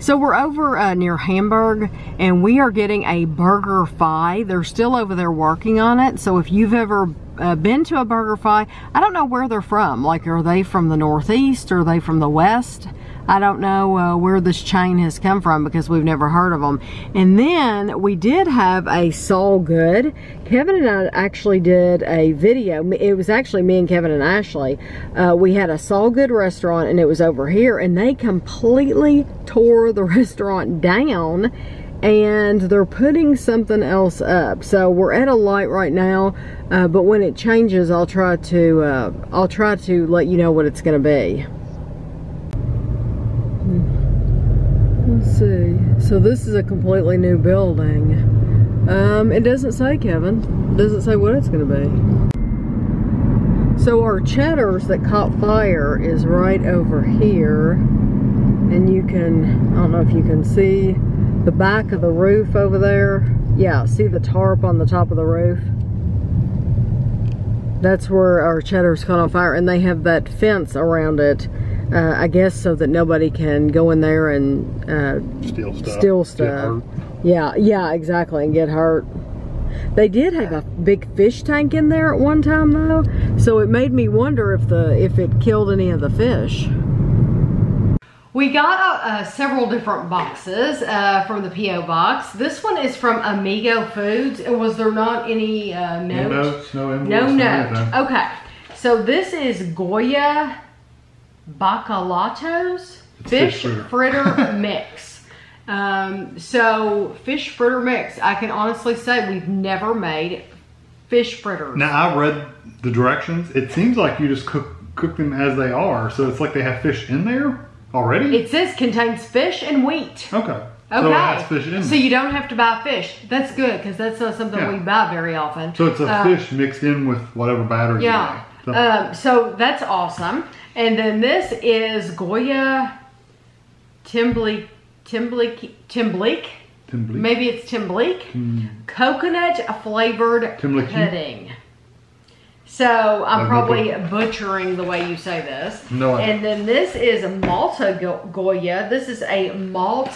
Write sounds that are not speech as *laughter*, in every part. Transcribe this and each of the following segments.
So we're over uh, near Hamburg and we are getting a Burger Fi. They're still over there working on it. So if you've ever uh, been to a Burger Fi, I don't know where they're from. Like, are they from the Northeast? Are they from the West? I don't know uh, where this chain has come from because we've never heard of them. And then we did have a Soul Good. Kevin and I actually did a video. It was actually me and Kevin and Ashley. Uh, we had a Soul Good restaurant and it was over here and they completely tore the *laughs* restaurant down and they're putting something else up. So we're at a light right now, uh, but when it changes, I'll try to uh, I'll try to let you know what it's going to be. See. So this is a completely new building. Um, it doesn't say, Kevin. It doesn't say what it's going to be. So our Cheddar's that caught fire is right over here. And you can, I don't know if you can see the back of the roof over there. Yeah, see the tarp on the top of the roof? That's where our Cheddar's caught on fire. And they have that fence around it uh, I guess so that nobody can go in there and uh, steal stuff. Steal stuff. Yeah, yeah, exactly, and get hurt. They did have a big fish tank in there at one time though, so it made me wonder if the if it killed any of the fish. We got uh, uh several different boxes uh, from the P.O. box. This one is from Amigo Foods. And was there not any uh, note? No notes, no invoice, No note. Okay. So this is Goya bacalaitos fish, fish fritter, fritter *laughs* mix. Um, so fish fritter mix. I can honestly say we've never made fish fritters. Now I read the directions. It seems like you just cook cook them as they are. So it's like they have fish in there already. It says contains fish and wheat. Okay. Okay. So, so you don't have to buy fish. That's good because that's not something yeah. we buy very often. So it's a uh, fish mixed in with whatever batter. Yeah. So. Um, so that's awesome. And then this is Goya Timblique, Timblique. Timblique. Maybe it's Timblique. Mm. Coconut flavored Timblique. pudding. So I'm probably butchering the way you say this. No. And then this is Malta Goya. This is a malt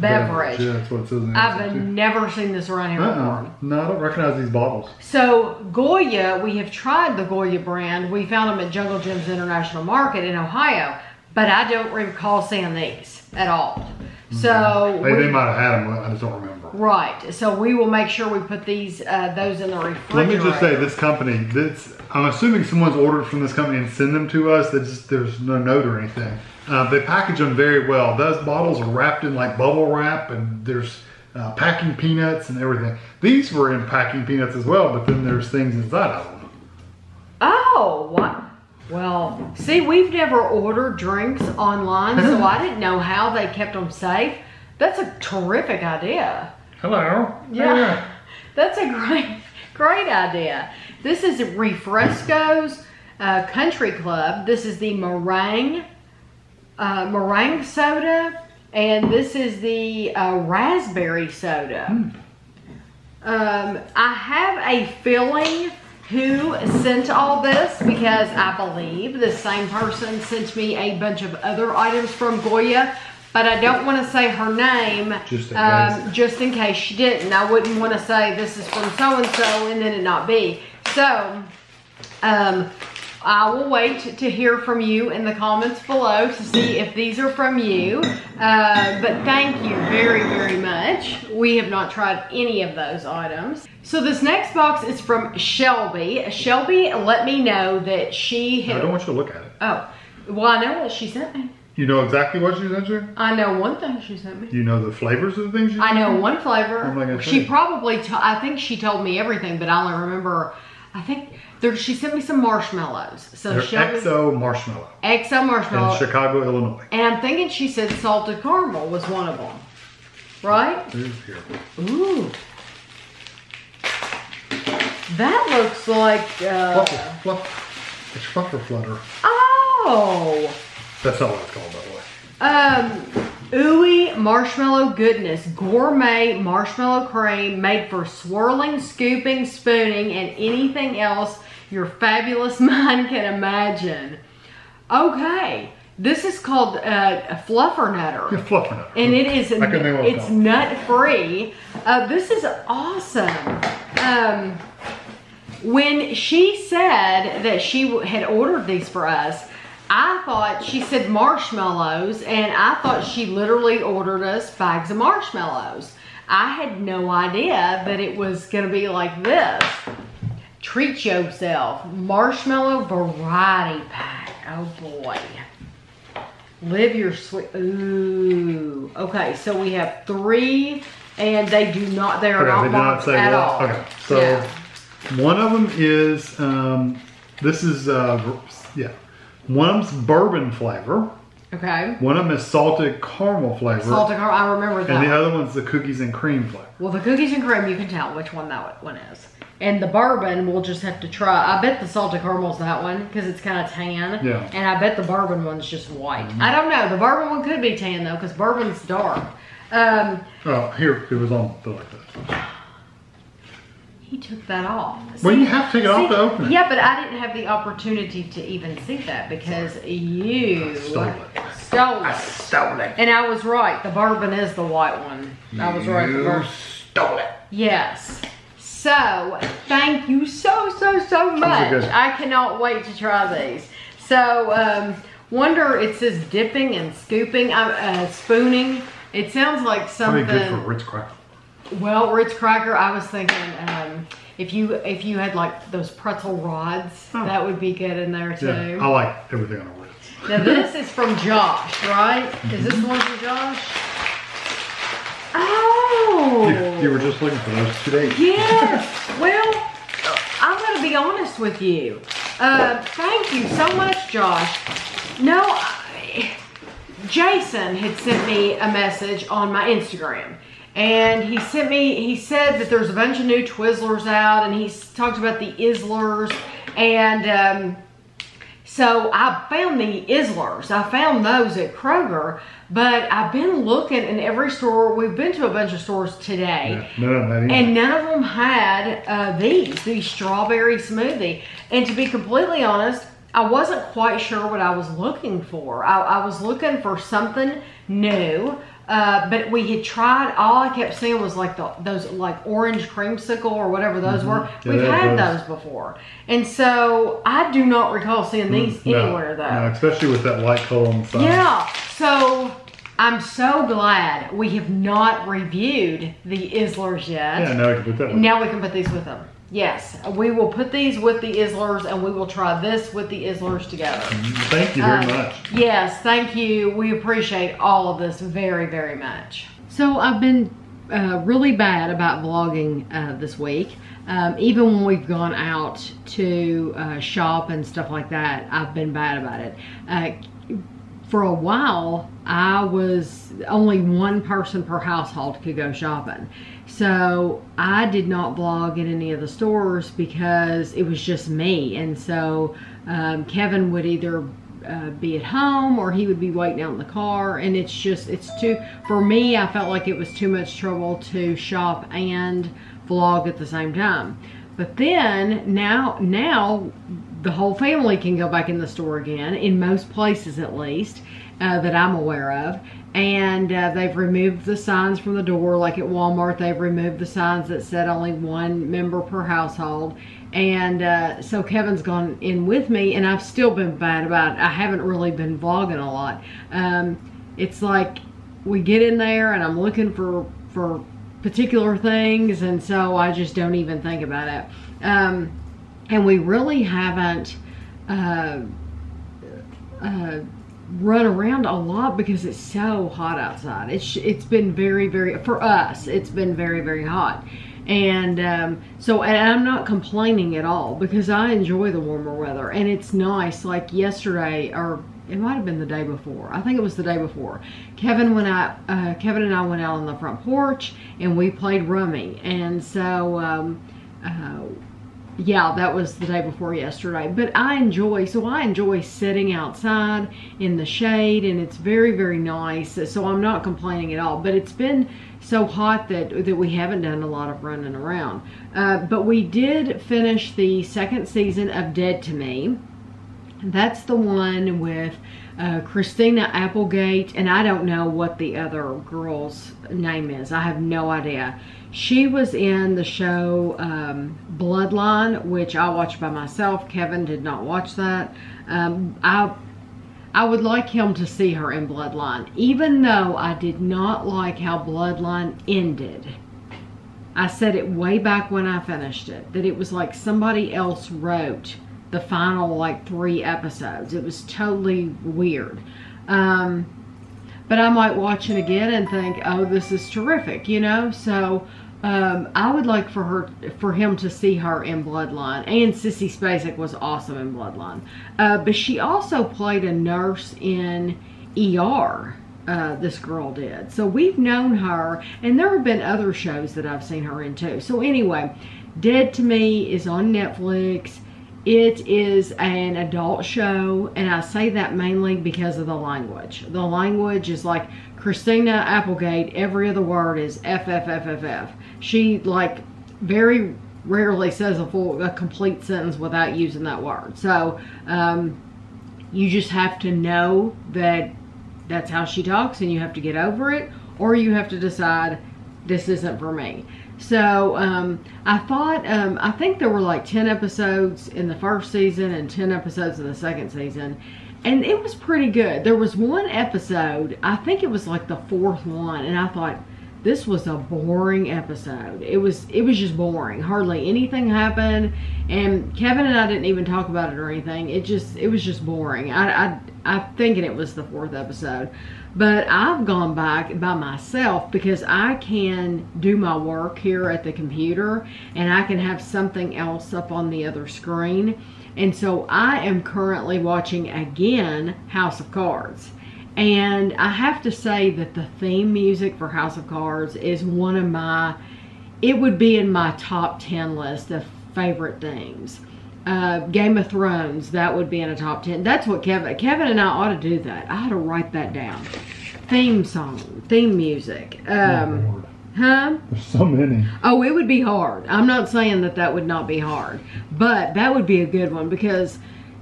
beverage. Yeah, that's what it says. I've never seen this around here uh -uh. before. No, I don't recognize these bottles. So Goya, we have tried the Goya brand. We found them at Jungle Jim's International Market in Ohio, but I don't recall seeing these at all. Mm-hmm. So hey, we, they might have had them. I just don't remember. Right. So we will make sure we put these uh, those in the refrigerator. Let me just say, this company. This I'm assuming someone's ordered from this company and send them to us. That there's no note or anything. Uh, they package them very well. Those bottles are wrapped in like bubble wrap and there's uh, packing peanuts and everything. These were in packing peanuts as well, but then there's things inside of them. Oh, what? Well, see, we've never ordered drinks online, so *laughs* I didn't know how they kept them safe. That's a terrific idea. Hello. Yeah, *laughs* that's a great, great idea. This is Refresco's uh, Country Club. This is the meringue uh, meringue soda, and this is the uh, raspberry soda. Mm. Um, I have a feeling who sent all this because I believe the same person sent me a bunch of other items from Goya, but I don't want to say her name just in, um, just in case she didn't. I wouldn't want to say this is from so-and-so and then it not be. So, um, I will wait to hear from you in the comments below to see if these are from you. Uh, but thank you very, very much. We have not tried any of those items. So this next box is from Shelby. Shelby let me know that she had... I don't want you to look at it. Oh, well I know what she sent me. You know exactly what she sent you? I know one thing she sent me. You know the flavors of the things I know one flavor. She probably, I think she told me everything, but I only remember, I think there, she sent me some marshmallows. So They're XO marshmallow. XO marshmallow. In Chicago, Illinois. And I'm thinking she said salted caramel was one of them. Right? Ooh. That looks like... Uh, Fluffy, fluff. It's fluffer flutter. Oh. That's not what it's called, by the way. Um, Ooey Marshmallow Goodness Gourmet Marshmallow Cream made for swirling, scooping, spooning, and anything else your fabulous *laughs* mind can imagine. Okay, This is called uh, a fluffernutter. Yeah, fluffernutter. And it is, I couldn't think of what it's it's nut free. Uh, this is awesome. Um, when she said that she had ordered these for us, I thought she said marshmallows, and I thought she literally ordered us bags of marshmallows. I had no idea that it was gonna be like this. Treat yourself. Marshmallow variety pack. Oh boy. Live your sweet. Ooh. Okay, so we have three, and they do not. They are Okay, not they did not say at what. all. Okay, so Yeah. one of them is um, this is uh, yeah, one of them's bourbon flavor. Okay. One of them is salted caramel flavor, Salted caramel. I remember that. and the other one's the cookies and cream flavor. Well, the cookies and cream, you can tell which one that one is. And the bourbon, we'll just have to try. I bet the salted caramel's that one because it's kind of tan. Yeah. And I bet the bourbon one's just white. I don't know. The bourbon one could be tan though because bourbon's dark. Um, Oh, here it was on the like this. he took that off. Well, you have to take it off to open it. Yeah, but I didn't have the opportunity to even see that because you stole it. stole it. stole it. And I was right. The bourbon is the white one. I was right. The You bourbon. stole it. Yes. So, thank you so, so, so much. I cannot wait to try these. So, um, wonder, it says dipping and scooping, uh, uh, spooning. It sounds like Probably something. good for Ritz cracker. well, Ritz cracker, I was thinking, um, if you if you had like those pretzel rods, Oh. that would be good in there too. Yeah, I like everything on a Ritz. Now this is from Josh, right? Is this one from Josh? Oh. You, you were just looking for those two days. Yes. *laughs* Well, I'm going to be honest with you. Uh, thank you so much, Josh. No, I, Jason had sent me a message on my Instagram. And he sent me, he said that there's a bunch of new Twizzlers out, and he's talked about the Islers. And um, so I found the Islers. I found those at Kroger, but I've been looking in every store. We've been to a bunch of stores today. Yeah, no, no, that. And none of them had uh, these, the strawberry smoothie. And to be completely honest, I wasn't quite sure what I was looking for. I, I was looking for something new, uh, but we had tried. All I kept seeing was like the, those like orange creamsicle or whatever those were. Mm-hmm. Yeah, We've had have those before, and so I do not recall seeing these Mm, No, anywhere though. no, especially with that light color on the side. Yeah. So I'm so glad we have not reviewed the Islers yet. Yeah, no, I can put that one. Now we can put these with them. Yes, we will put these with the Islers and we will try this with the Islers together. Thank you very Uh, much. Yes, thank you. We appreciate all of this very, very much. So I've been uh, really bad about vlogging uh, this week. Um, even when we've gone out to uh, shop and stuff like that, I've been bad about it. For a while, I was only one person per household could go shopping. So I did not vlog in any of the stores because it was just me. And so um, Kevin would either uh, be at home or he would be waiting out in the car. And it's just, it's too, for me, I felt like it was too much trouble to shop and vlog at the same time. But then now, now the whole family can go back in the store again, in most places at least, uh, that I'm aware of. And uh, they've removed the signs from the door, like at Walmart, they've removed the signs that said only one member per household. And uh, so Kevin's gone in with me, and I've still been bad about it. I haven't really been vlogging a lot. Um, it's like we get in there, and I'm looking for for particular things, and so I just don't even think about it. Um, and we really haven't uh, uh, run around a lot because it's so hot outside. It's it's been very very for us. It's been very very hot, and um, so and I'm not complaining at all because I enjoy the warmer weather and it's nice. Like yesterday or. It might have been the day before. I think it was the day before. Kevin went out. Uh, Kevin and I went out on the front porch and we played rummy. And so um, uh, yeah, that was the day before yesterday. But I enjoy, so I enjoy sitting outside in the shade, and it's very, very nice. So I'm not complaining at all. But it's been so hot that that we haven't done a lot of running around. Uh, but we did finish the second season of Dead to Me. That's the one with uh, Christina Applegate, and I don't know what the other girl's name is. I have no idea. She was in the show um, Bloodline, which I watched by myself. Kevin did not watch that. Um, I I would like him to see her in Bloodline, even though I did not like how Bloodline ended. I said it way back when I finished it, that it was like somebody else wrote the final like three episodes. It was totally weird. Um, but I might watch it again and think, oh, this is terrific, you know? So um, I would like for her, for him to see her in Bloodline. And Sissy Spacek was awesome in Bloodline. Uh, but she also played a nurse in ER. Uh, this girl did. So we've known her, and there have been other shows that I've seen her in too. So anyway, Dead to Me is on Netflix. It is an adult show, and I say that mainly because of the language. The language is like Christina Applegate, every other word is F, F, F, F, F. She, like, very rarely says a full, a complete sentence without using that word. So, um, you just have to know that that's how she talks, and you have to get over it, or you have to decide this isn't for me. So um, I thought, um, I think there were like 10 episodes in the first season and 10 episodes in the second season. And it was pretty good. There was one episode, I think it was like the fourth one, and I thought, this was a boring episode. It was it was just boring. Hardly anything happened, and Kevin and I didn't even talk about it or anything. It just it was just boring. I I I'm thinking it was the fourth episode, but I've gone back by myself because I can do my work here at the computer, and I can have something else up on the other screen. And so I am currently watching again House of Cards. And I have to say that the theme music for House of Cards is one of my, it would be in my top 10 list of favorite things. Uh, Game of Thrones, that would be in a top 10. That's what Kevin, Kevin and I ought to do that. I ought to write that down. Theme song, theme music. Um, huh? There's so many. Oh, it would be hard. I'm not saying that that would not be hard, but that would be a good one because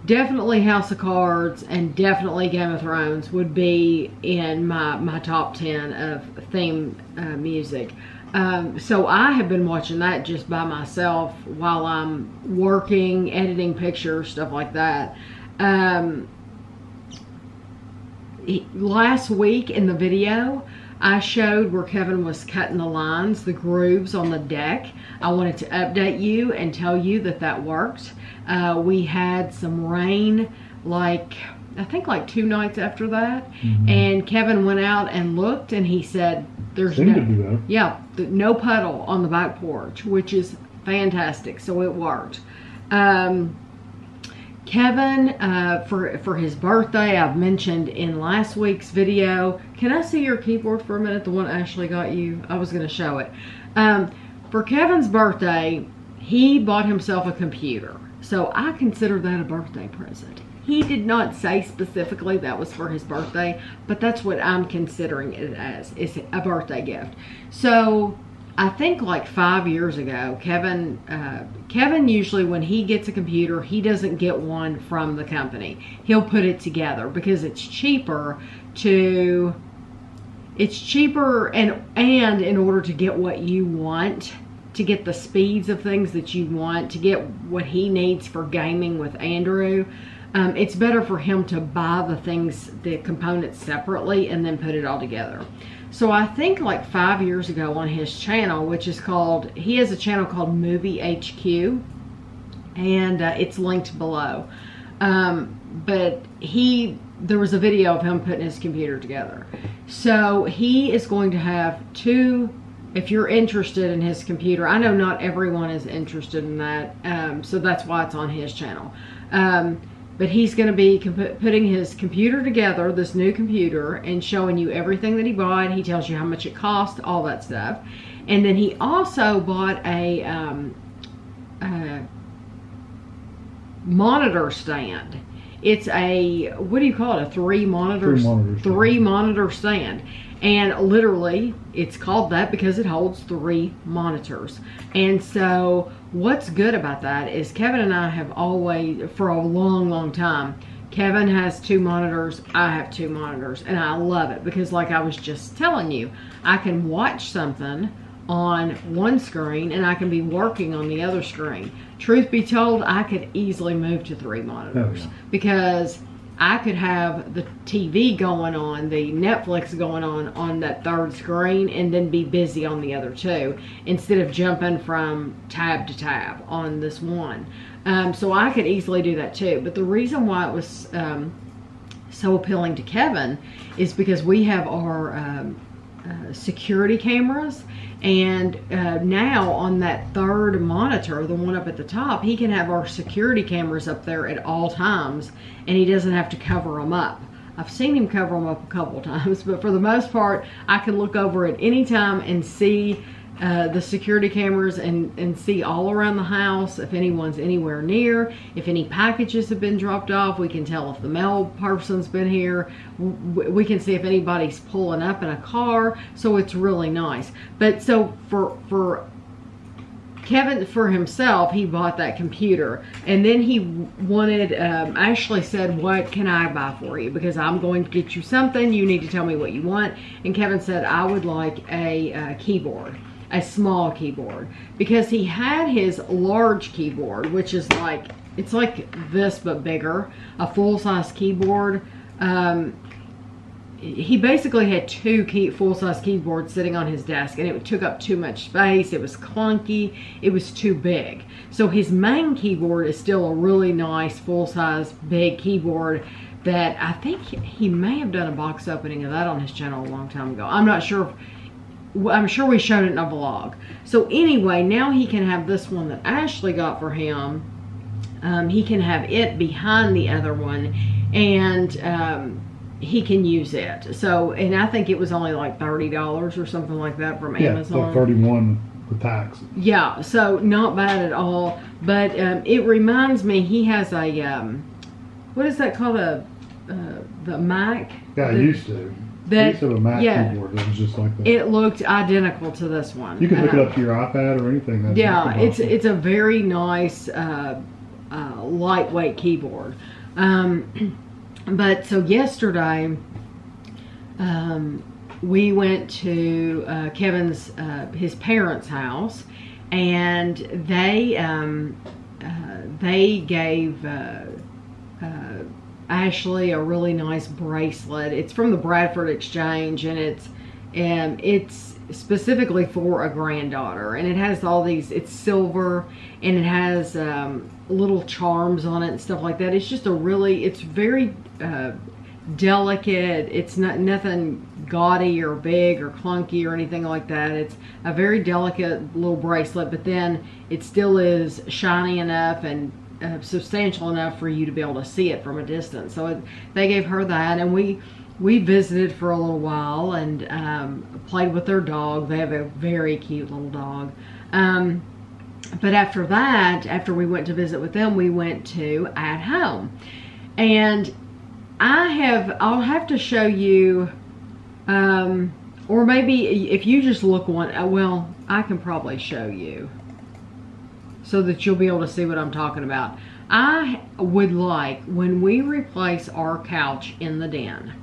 definitely House of Cards and definitely Game of Thrones would be in my, my top 10 of theme uh, music. Um, so I have been watching that just by myself while I'm working, editing pictures, stuff like that. Um, last week in the video, I showed where Kevin was cutting the lines, the grooves on the deck. I wanted to update you and tell you that that worked. Uh, we had some rain like, I think like two nights after that. Mm -hmm. And Kevin went out and looked and he said, there's Seemed no, yeah, no puddle on the back porch, which is fantastic. So it worked. Um, Kevin, uh, for, for his birthday, I've mentioned in last week's video. Can I see your keyboard for a minute? The one Ashley got you? I was going to show it. Um, for Kevin's birthday, he bought himself a computer. So I consider that a birthday present. He did not say specifically that was for his birthday, but that's what I'm considering it as. It's a birthday gift. So I think like five years ago, Kevin, uh, Kevin usually when he gets a computer, he doesn't get one from the company. He'll put it together because it's cheaper to, it's cheaper and, and in order to get what you want, to get the speeds of things that you want, to get what he needs for gaming with Andrew, um, it's better for him to buy the things, the components separately and then put it all together. So I think like five years ago on his channel, which is called, he has a channel called Movie HQ, and uh, it's linked below. Um, but he, there was a video of him putting his computer together. So he is going to have two, if you're interested in his computer, I know not everyone is interested in that, um, so that's why it's on his channel. Um, but he's going to be putting his computer together, this new computer, and showing you everything that he bought. He tells you how much it cost, all that stuff. And then he also bought a, um, a monitor stand. It's a, what do you call it? A three monitor, three monitor stand. Three monitor stand. And literally, it's called that because it holds three monitors. And so what's good about that is Kevin and I have always, for a long, long time, Kevin has two monitors, I have two monitors, and I love it because like I was just telling you, I can watch something on one screen and I can be working on the other screen. Truth be told, I could easily move to three monitors Oh, yeah. because I could have the TV going on, the Netflix going on on that third screen and then be busy on the other two instead of jumping from tab to tab on this one. Um, so I could easily do that too. But the reason why it was um, so appealing to Kevin is because we have our um, uh, security cameras and uh, now on that third monitor the one up at the top he can have our security cameras up there at all times and he doesn't have to cover them up. I've seen him cover them up a couple *laughs* times but for the most part i can look over at any time and see uh, the security cameras and, and see all around the house if anyone's anywhere near. If any packages have been dropped off, we can tell if the mail person's been here. We can see if anybody's pulling up in a car. So it's really nice. But so for for Kevin for himself, he bought that computer, and then he wanted. Um, Ashley said, "What can I buy for you? Because I'm going to get you something. You need to tell me what you want." And Kevin said, "I would like a uh, keyboard, a small keyboard, because he had his large keyboard, which is like it's like this but bigger, a full size keyboard." Um, he basically had two key, full-size keyboards sitting on his desk and it took up too much space. It was clunky. It was too big. So his main keyboard is still a really nice full-size big keyboard that i think he may have done a box opening of that on his channel a long time ago. I'm not sure i'm sure we showed it in a vlog so anyway now he can have this one that ashley got for him um, he can have it behind the other one and um, he can use it. So, and I think it was only like $30 or something like that from Yeah, Amazon. like 31 with tax. Yeah, so not bad at all. But um, it reminds me, he has a, um, what is that called? A, uh, the Mac? Yeah, I The- used to. That- to a Mac yeah. keyboard was just like that. It looked identical to this one. you can hook it up to your iPad or anything. That's Yeah, it's awesome. it's a very nice uh, uh, lightweight keyboard. Um, *clears throat* but so yesterday, um, we went to uh, Kevin's uh, his parents' house, and they um, uh, they gave. Ashley a really nice bracelet. It's from the Bradford Exchange, and it's um, it's specifically for a granddaughter, and it has all these. It's silver, and it has um, little charms on it and stuff like that. It's just a really. It's very uh, delicate. It's not nothing gaudy or big or clunky or anything like that. It's a very delicate little bracelet, but then it still is shiny enough and uh, substantial enough for you to be able to see it from a distance. So it, they gave her that, and we we visited for a little while and um, played with their dog. They have a very cute little dog. Um, but after that, after we went to visit with them, we went to at home, and I have I'll have to show you, um, or maybe if you just look one. uh, Well, I can probably show you so that you'll be able to see what I'm talking about. I would like when we replace our couch in the den,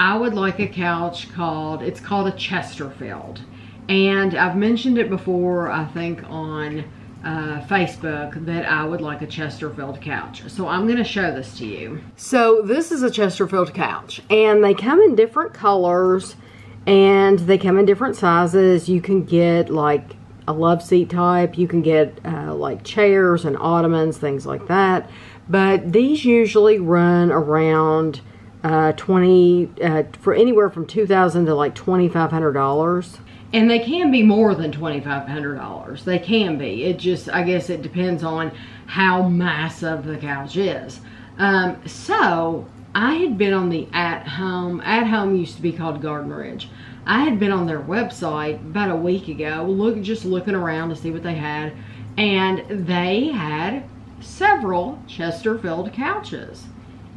I would like a couch called it's called a Chesterfield. And I've mentioned it before, I think on uh, Facebook that I would like a Chesterfield couch. So I'm going to show this to you. So this is a Chesterfield couch and they come in different colors and they come in different sizes. You can get like a love seat type. You can get uh, like chairs and ottomans, things like that. But these usually run around uh, 20 uh, for anywhere from 2000 to like $2,500. And they can be more than $2,500. They can be. It just, I guess it depends on how massive the couch is. Um, so I had been on the At Home. At Home used to be called Garden Ridge. I had been on their website about a week ago, look just looking around to see what they had, and they had several Chesterfield couches.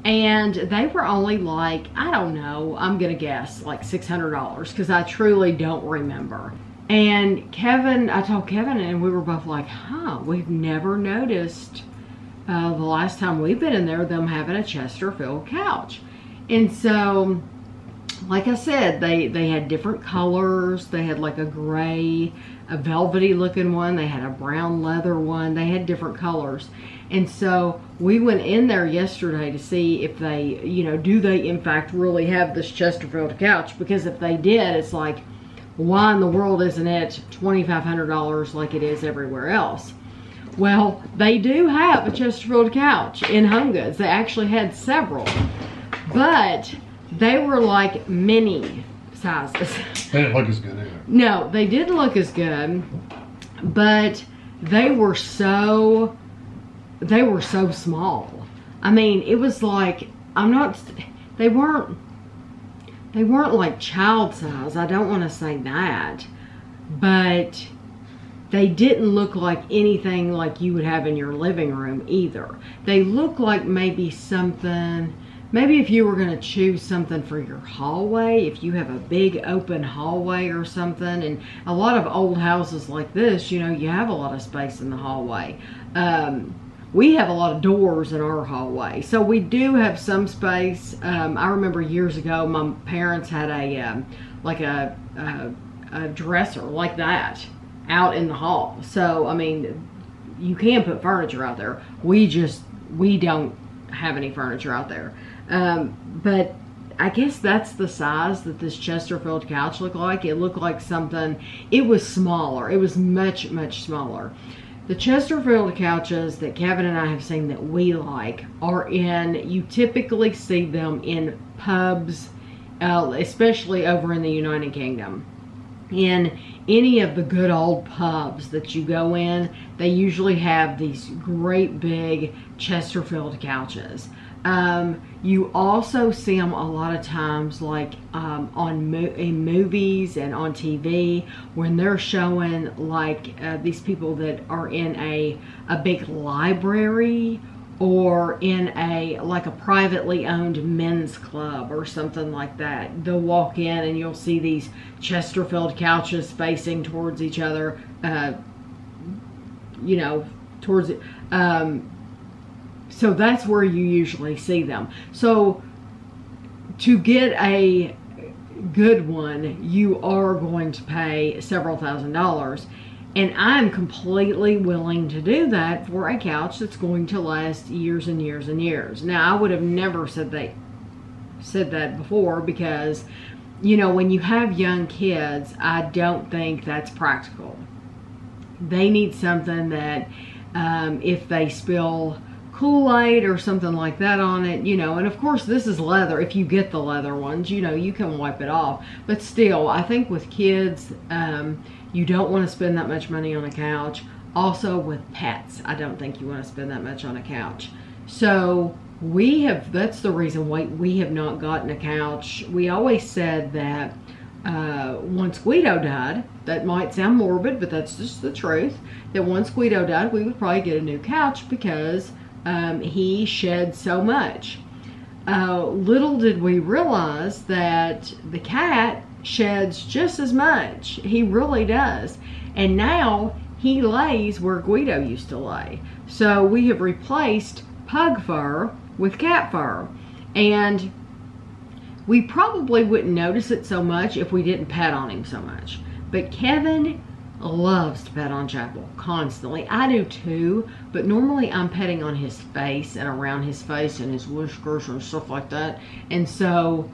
And they were only like, I don't know, I'm gonna guess like $600 because I truly don't remember. And Kevin, I told Kevin, and we were both like, huh, we've never noticed uh, the last time we've been in there, them having a Chesterfield couch. And so, like I said, they, they had different colors. They had like a gray, a velvety looking one. They had a brown leather one. They had different colors. And so we went in there yesterday to see if they, you know, do they in fact really have this Chesterfield couch? Because if they did, it's like, why in the world isn't it $2,500 like it is everywhere else? Well, they do have a Chesterfield couch in Home Goods. They actually had several, but they were like mini sizes. They didn't look as good either. No, they didn't look as good, but they were so, they were so small. I mean, it was like, I'm not, they weren't, they weren't like child size. I don't want to say that, but they didn't look like anything like you would have in your living room either. They look like maybe something, maybe if you were going to choose something for your hallway, if you have a big open hallway or something, and a lot of old houses like this, you know, you have a lot of space in the hallway. Um, we have a lot of doors in our hallway, so we do have some space. Um, I remember years ago, my parents had a um, like a, a, a dresser like that out in the hall. So I mean, you can put furniture out there. We just we don't have any furniture out there. Um, but I guess that's the size that this Chesterfield couch looked like. It looked like something. It was smaller. It was much much smaller. The Chesterfield couches that Kevin and I have seen that we like are in, you typically see them in pubs, uh, especially over in the United Kingdom. In any of the good old pubs that you go in, they usually have these great big Chesterfield couches. Um, you also see them a lot of times like um, on mo in movies and on TV when they're showing like uh, these people that are in a, a big library or in a like a privately owned men's club or something like that. They'll walk in and you'll see these Chesterfield couches facing towards each other, uh, you know, towards it. Um, so that's where you usually see them. So to get a good one, you are going to pay several thousand dollars. And I'm completely willing to do that for a couch that's going to last years and years and years. Now, I would have never said that said that before because you know, when you have young kids, I don't think that's practical. They need something that um, if they spill Kool-Aid or something like that on it, you know, and of course this is leather. If you get the leather ones, you know, you can wipe it off. But still, I think with kids, um, you don't want to spend that much money on a couch. Also with pets, I don't think you want to spend that much on a couch. So we have, that's the reason why we have not gotten a couch. We always said that uh, once Guido died, that might sound morbid, but that's just the truth, that once Guido died, we would probably get a new couch because um, he shed so much. Uh, little did we realize that the cat sheds just as much. He really does. And now he lays where Guido used to lay. So we have replaced pug fur with cat fur. And we probably wouldn't notice it so much if we didn't pet on him so much. But Kevin loves to pet on Chapel constantly. I do too, but normally I'm petting on his face and around his face and his whiskers and stuff like that. And so,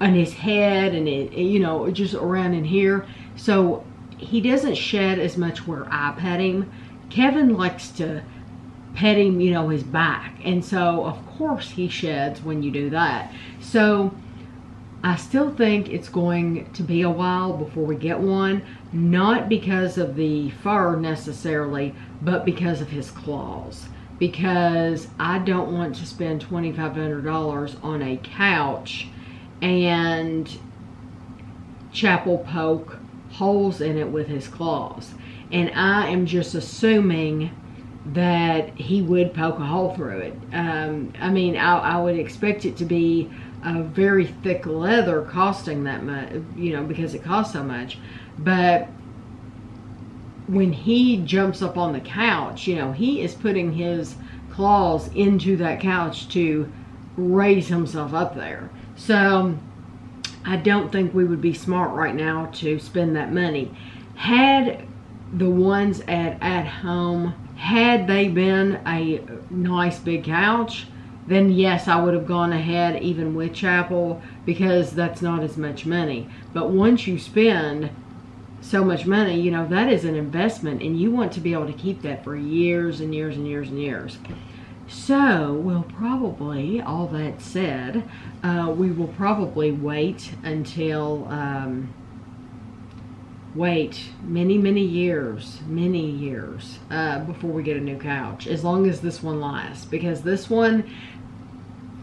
on his head and it, you know, just around in here. So he doesn't shed as much where I pet him. Kevin likes to pet him, you know, his back. And so, of course, he sheds when you do that. So, I still think it's going to be a while before we get one, not because of the fur necessarily, but because of his claws. Because I don't want to spend $2,500 on a couch and Chapel poke holes in it with his claws. And I am just assuming that he would poke a hole through it. Um, I mean, I, I would expect it to be a very thick leather costing that much, you know, because it costs so much. But when he jumps up on the couch, you know, he is putting his claws into that couch to raise himself up there. So I don't think we would be smart right now to spend that money. Had the ones at at home, had they been a nice big couch, then yes, I would have gone ahead even with chapel because that's not as much money. But once you spend so much money, you know, that is an investment and you want to be able to keep that for years and years and years and years. So, we'll probably, all that said, uh, we will probably wait until, um, wait many, many years, many years uh, before we get a new couch, as long as this one lasts. Because this one,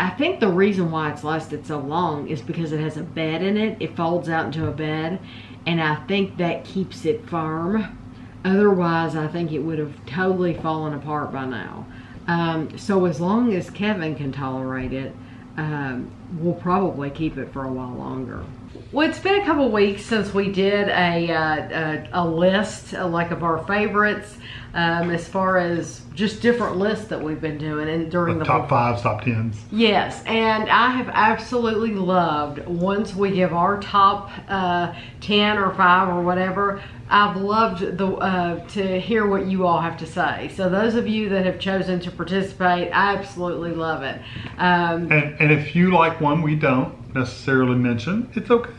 I think the reason why it's lasted so long is because it has a bed in it. It folds out into a bed, and I think that keeps it firm. Otherwise, I think it would have totally fallen apart by now. Um, so as long as Kevin can tolerate it, um, we'll probably keep it for a while longer. Well, it's been a couple weeks since we did a, uh, a, a, list, uh, like of our favorites, um, as far as just different lists that we've been doing and during Like the top fives, top tens. Yes, and I have absolutely loved once we give our top uh, 10 or 5 or whatever. I've loved the uh, to hear what you all have to say. So those of you that have chosen to participate, I absolutely love it. Um, And and if you like one we don't necessarily mention, it's okay.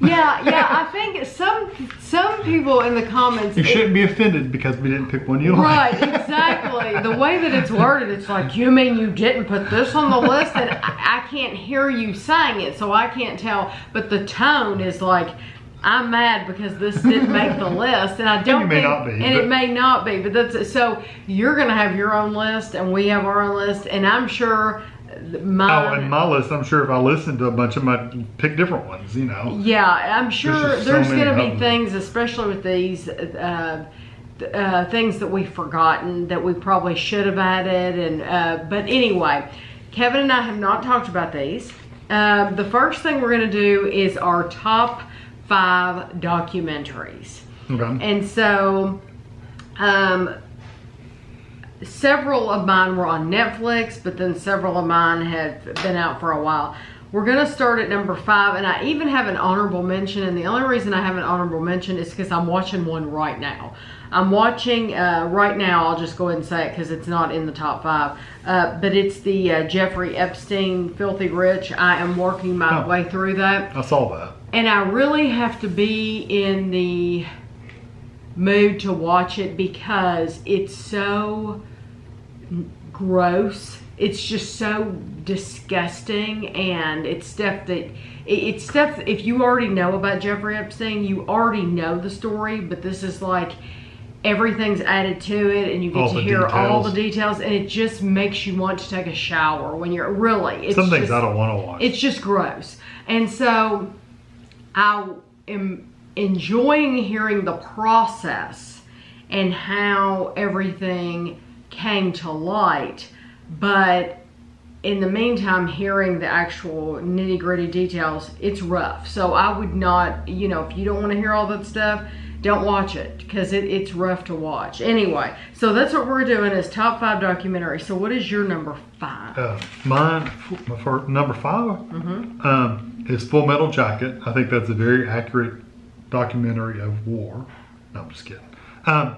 yeah, yeah, I *laughs* think some some people in the comments You shouldn't be offended because we didn't pick one you Right, like. exactly. the way that it's worded, it's like, you mean you didn't put this on the list? And I, I can't hear you saying it, so I can't tell. But the tone is like, I'm mad because this didn't make the *laughs* list, and I don't it may think, not be, and it may not be. But that's so you're gonna have your own list, and we have our own list, and I'm sure mine. Oh, and my list, I'm sure if I listened to a bunch of them, I'd pick different ones, you know. Yeah, I'm sure so there's many going to be things, especially with these uh, uh, things that we've forgotten that we probably should have added. And uh, but anyway, Kevin and I have not talked about these. Um, the first thing we're going to do is our top five documentaries. Okay. And so, um, several of mine were on Netflix, but then several of mine have been out for a while. We're gonna start at number five, and I even have an honorable mention. And the only reason I have an honorable mention is because I'm watching one right now. I'm watching uh, right now. I'll just go ahead and say it because it's not in the top five. Uh, but it's the uh, Jeffrey Epstein Filthy Rich. I am working my Oh. way through that. I saw that. And I really have to be in the mood to watch it because it's so gross. It's just so disgusting and it's stuff that it's stuff if you already know about Jeffrey Epstein, you already know the story, but this is like everything's added to it and you get All to hear all the details. details and it just makes you want to take a shower when you're really it's Some things just- I don't want to watch. it's just gross. And so I am enjoying hearing the process and how everything came to light. But in the meantime, hearing the actual nitty gritty details, it's rough. So I would not, you know, if you don't want to hear all that stuff, don't watch it because it, it's rough to watch. Anyway, so that's what we're doing is top five documentary. So what is your number five? Uh, mine, number 5 Mm-hmm. um, is Full Metal Jacket. I think that's a very accurate documentary of war. No, I'm just kidding. Um,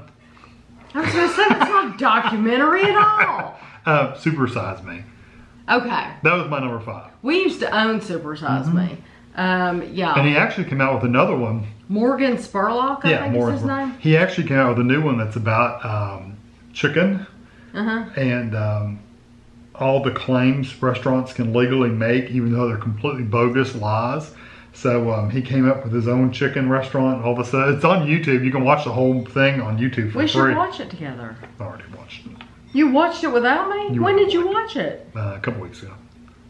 I was gonna say that's not a documentary at all. *laughs* uh, Super Size Me. Okay, That was my number five. we used to own Super Size Me. Um, yeah. And he actually came out with another one. Morgan Spurlock, I yeah, think more. is his name. He actually came out with a new one that's about um, chicken Uh huh. and um, all the claims restaurants can legally make, even though they're completely bogus lies. So um, he came up with his own chicken restaurant. All of a sudden, it's on YouTube. You can watch the whole thing on YouTube for We should watch it together. I already watched it You watched it without me? You when did you watch it? uh, a couple weeks ago.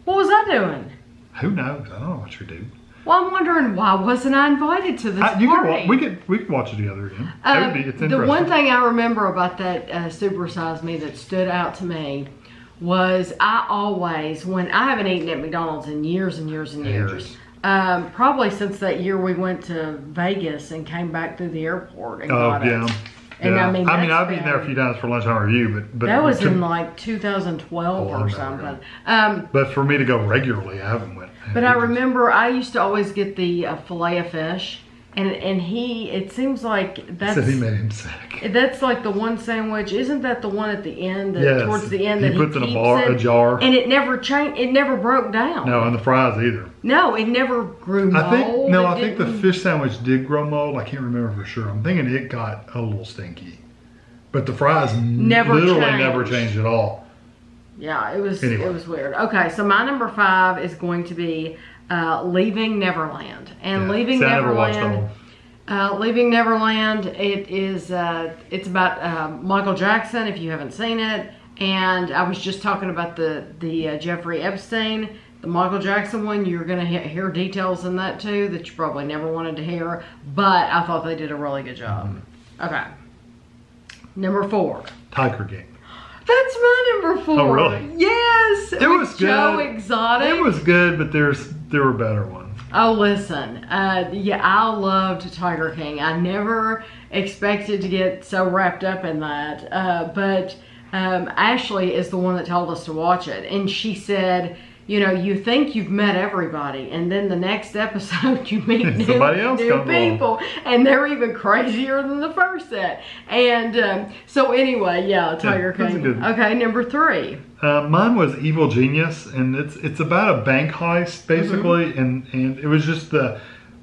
What was I doing? Who knows? I don't know what you do. Well, I'm wondering why wasn't I invited to this I, you party? could we could we could watch it together again. Uh, be, it's the one thing I remember about that uh, Super Size Me that stood out to me was I always, when I haven't eaten at McDonald's in years and years and years, Ages. Um, probably since that year we went to Vegas and came back through the airport and Oh got yeah, it. And Yeah. I mean, I mean, I've been there a few times for lunchtime review, but but That was to- in like 2012 Oh, or something. Um, But for me to go regularly, I haven't went. but I remember I used to always get the uh, fillet of fish, and and he. It seems like that's said he made him sick. that's like the one sandwich. Isn't that the one at the end? That, Yes. Towards the end He that puts in a bar- a jar. and it never changed. It never broke down. No, and the fries either. No, it never grew mold. I think no, I think the fish sandwich did grow mold. I can't remember for sure. I'm thinking it got a little stinky, but the fries Never literally changed. never changed at all. Yeah, it was Anyway. it was weird. Okay, so my number five is going to be uh, Leaving Neverland, and Yeah. Leaving See, I never watched Neverland. Uh, Leaving Neverland. It is. Uh, it's about uh, Michael Jackson. If you haven't seen it, and I was just talking about the the uh, Jeffrey Epstein, the Michael Jackson one. You're gonna he- hear details in that too that you probably never wanted to hear. But I thought they did a really good job. Okay. Number four. Tiger King. That's my number four. Oh, really? Yes. It was Joe good. Exotic. It was good, but there's there were better ones. Oh, listen. Uh, yeah, I loved Tiger King. I never expected to get so wrapped up in that. Uh, but um, Ashley is the one that told us to watch it. And she said, you know, you think you've met everybody, and then the next episode *laughs* you meet new, new people, and they're even crazier than the first set. And um, so, anyway, yeah, Tiger a King. Okay, number three. Uh, mine was Evil Genius, and it's it's about a bank heist basically, and and it was just the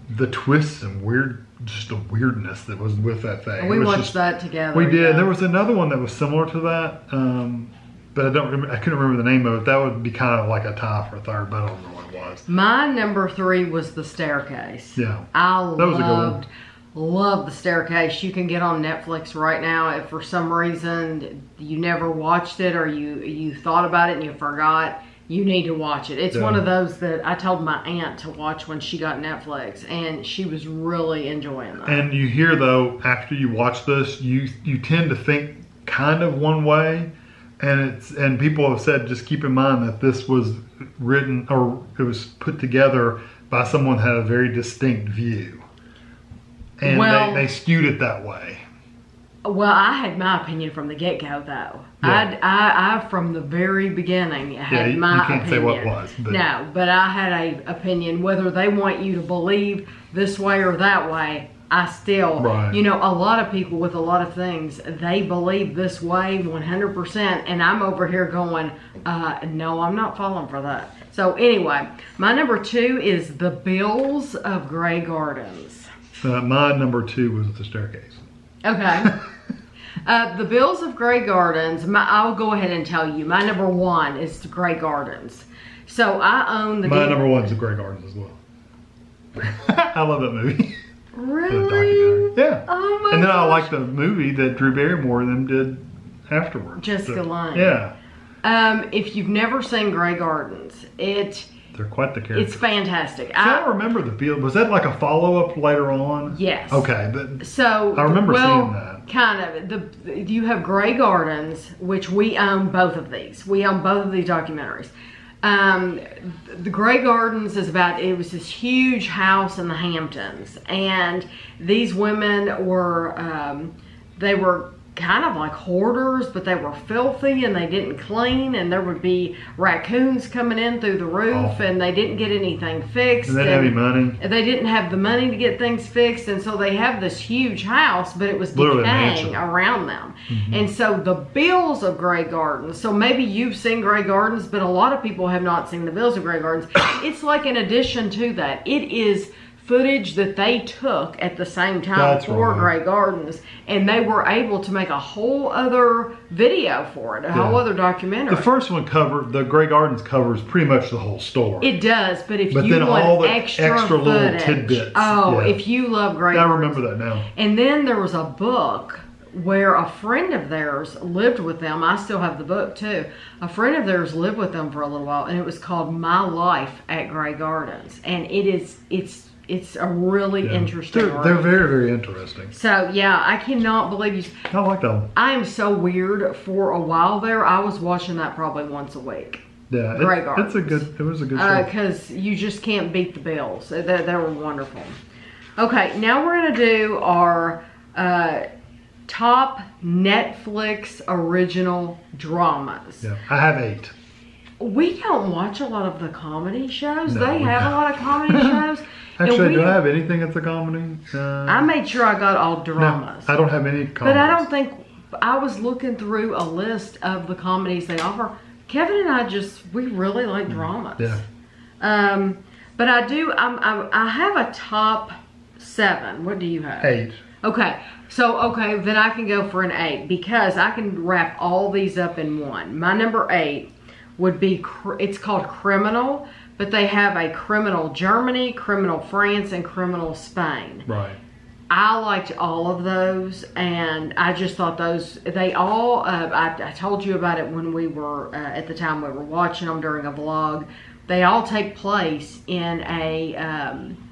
the twists and weird, just the weirdness that was with that thing. We watched just- that together. We did. yeah. There was another one that was similar to that, um, but I don't. Remember, I couldn't remember the name of it. That would be kind of like a tie for a third, but I don't remember what it was. My number three was the staircase. Yeah. I That was a good one. loved, love the staircase. You can get on Netflix right now. If for some reason you never watched it or you you thought about it and you forgot, you need to watch it. It's Yeah. one of those that I told my aunt to watch when she got Netflix, and she was really enjoying that. And you hear though, after you watch this, you you tend to think kind of one way, and it's and people have said just keep in mind that this was written or it was put together by someone that had a very distinct view, and Well- they, they skewed it that way. Well, I had my opinion from the get go, though. Yeah. I, I, I, from the very beginning, had you- you my can't say opinion. what was, but- No, but I had a opinion. Whether they want you to believe this way or that way, I still, Right. you know, a lot of people with a lot of things, they believe this way 100%, and I'm over here going, uh, no, I'm not falling for that. So, anyway, my number two is The Beales of Grey Gardens. Uh, my number two was the staircase. Okay. *laughs* uh, the Beales of Grey Gardens. My, I'll go ahead and tell you. My number one is the Grey Gardens. So I own the. My number one is the Grey Gardens as well. *laughs* I love that movie. *laughs* Really? Yeah. Oh my. and then I like the movie that Drew Barrymore and them did afterwards. Jessica So, Lange. Yeah, Um, if you've never seen Grey Gardens, it they're quite the characters. it's fantastic. I don't I, remember the field. Was that like a follow up later on? yes. Okay, but So I remember well, seeing that. Kind of. The you have Grey Gardens, which we own both of these. We own both of these documentaries. Um, the Grey Gardens is about it was this huge house in the Hamptons, and these women were um, they were kind of like hoarders, but they were filthy and they didn't clean, and there would be raccoons coming in through the roof, Oh. and they didn't get anything fixed. and they didn't have any money. They didn't have the money to get things fixed, and so they have this huge house, but it was Literally decaying. Mm-hmm. around them. And so the Beales of Grey Gardens. So maybe you've seen Grey Gardens, but a lot of people have not seen the Beales of Grey Gardens. *coughs* it's like an addition to that. It is footage that they took at the same time That's for right. Grey Gardens, and they were able to make a whole other video for it, a whole other documentary. The first one covered the Grey Gardens covers pretty much the whole story. It does, but if But you then want all the extra, extra little footage, tidbits, oh, yeah. if you love Grey I Gardens, remember that now. And then there was a book where a friend of theirs lived with them. I still have the book too. A friend of theirs lived with them for a little while, and it was called My Life at Grey Gardens, and it is it's it's a really Yeah. interesting. They're, they're very very interesting. so yeah, I cannot believe you. I like them. I am so weird. For a while there, I was watching that probably once a week. Yeah, it- it's a good. It was a good show. because you just can't beat the Beales. They, they were wonderful. Okay, now we're gonna do our uh, top Netflix original dramas. Yeah, I have eight. We don't watch a lot of the comedy shows. No, they have a lot of comedy *laughs* shows. Actually, we- do I have anything that's a comedy? Uh, I made sure I got all no, dramas. I don't have any comedies. But I don't think I was looking through a list of the comedies they offer. Kevin and I just we really like dramas. Yeah. Um, but I do. I'm, I'm, I have a top seven. What do you have? Eight. Okay. So okay, then I can go for an eight because I can wrap all these up in one. My number eight would be. It's called Criminal, but they have a Criminal Germany, Criminal France, and Criminal Spain. Right. I liked all of those, and I just thought those they all. Uh, I, I told you about it when we were uh, at the time we were watching them during a vlog. They all take place in a um,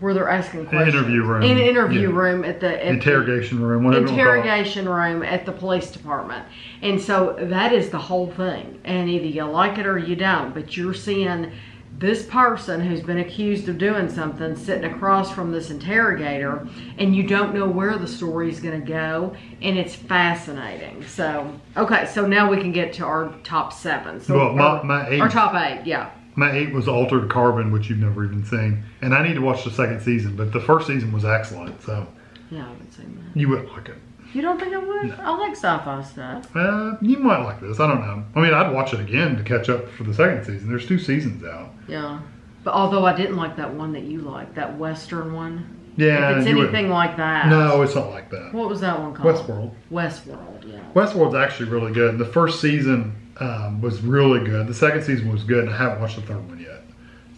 where they're asking questions. interview room. In an interview Yeah. room at the at the- Interrogation room. Whatever you wanna call it. interrogation room at the police department. And so that is the whole thing. And either you like it or you don't. But you're seeing this person who's been accused of doing something sitting across from this interrogator, and you don't know where the story is going to go. And it's fascinating. So, okay, so now we can get to our top seven. So, Well, my- my eight- our top eight, yeah. My eight was Altered Carbon, which you've never even seen, and I need to watch the second season. But the first season was excellent, so Yeah, I would say that. you wouldn't like it. You don't think I would? I like sci-fi stuff. Uh, you might like this. I don't know. I mean, I'd watch it again to catch up for the second season. There's two seasons out. Yeah. But although I didn't like that one that you liked, that Western one. Yeah, if it's anything like that. No, it's not like that. What was that one called? Westworld. Westworld, yeah. Westworld's actually really good. The first season um, was really good. The second season was good, and I haven't watched the third one yet.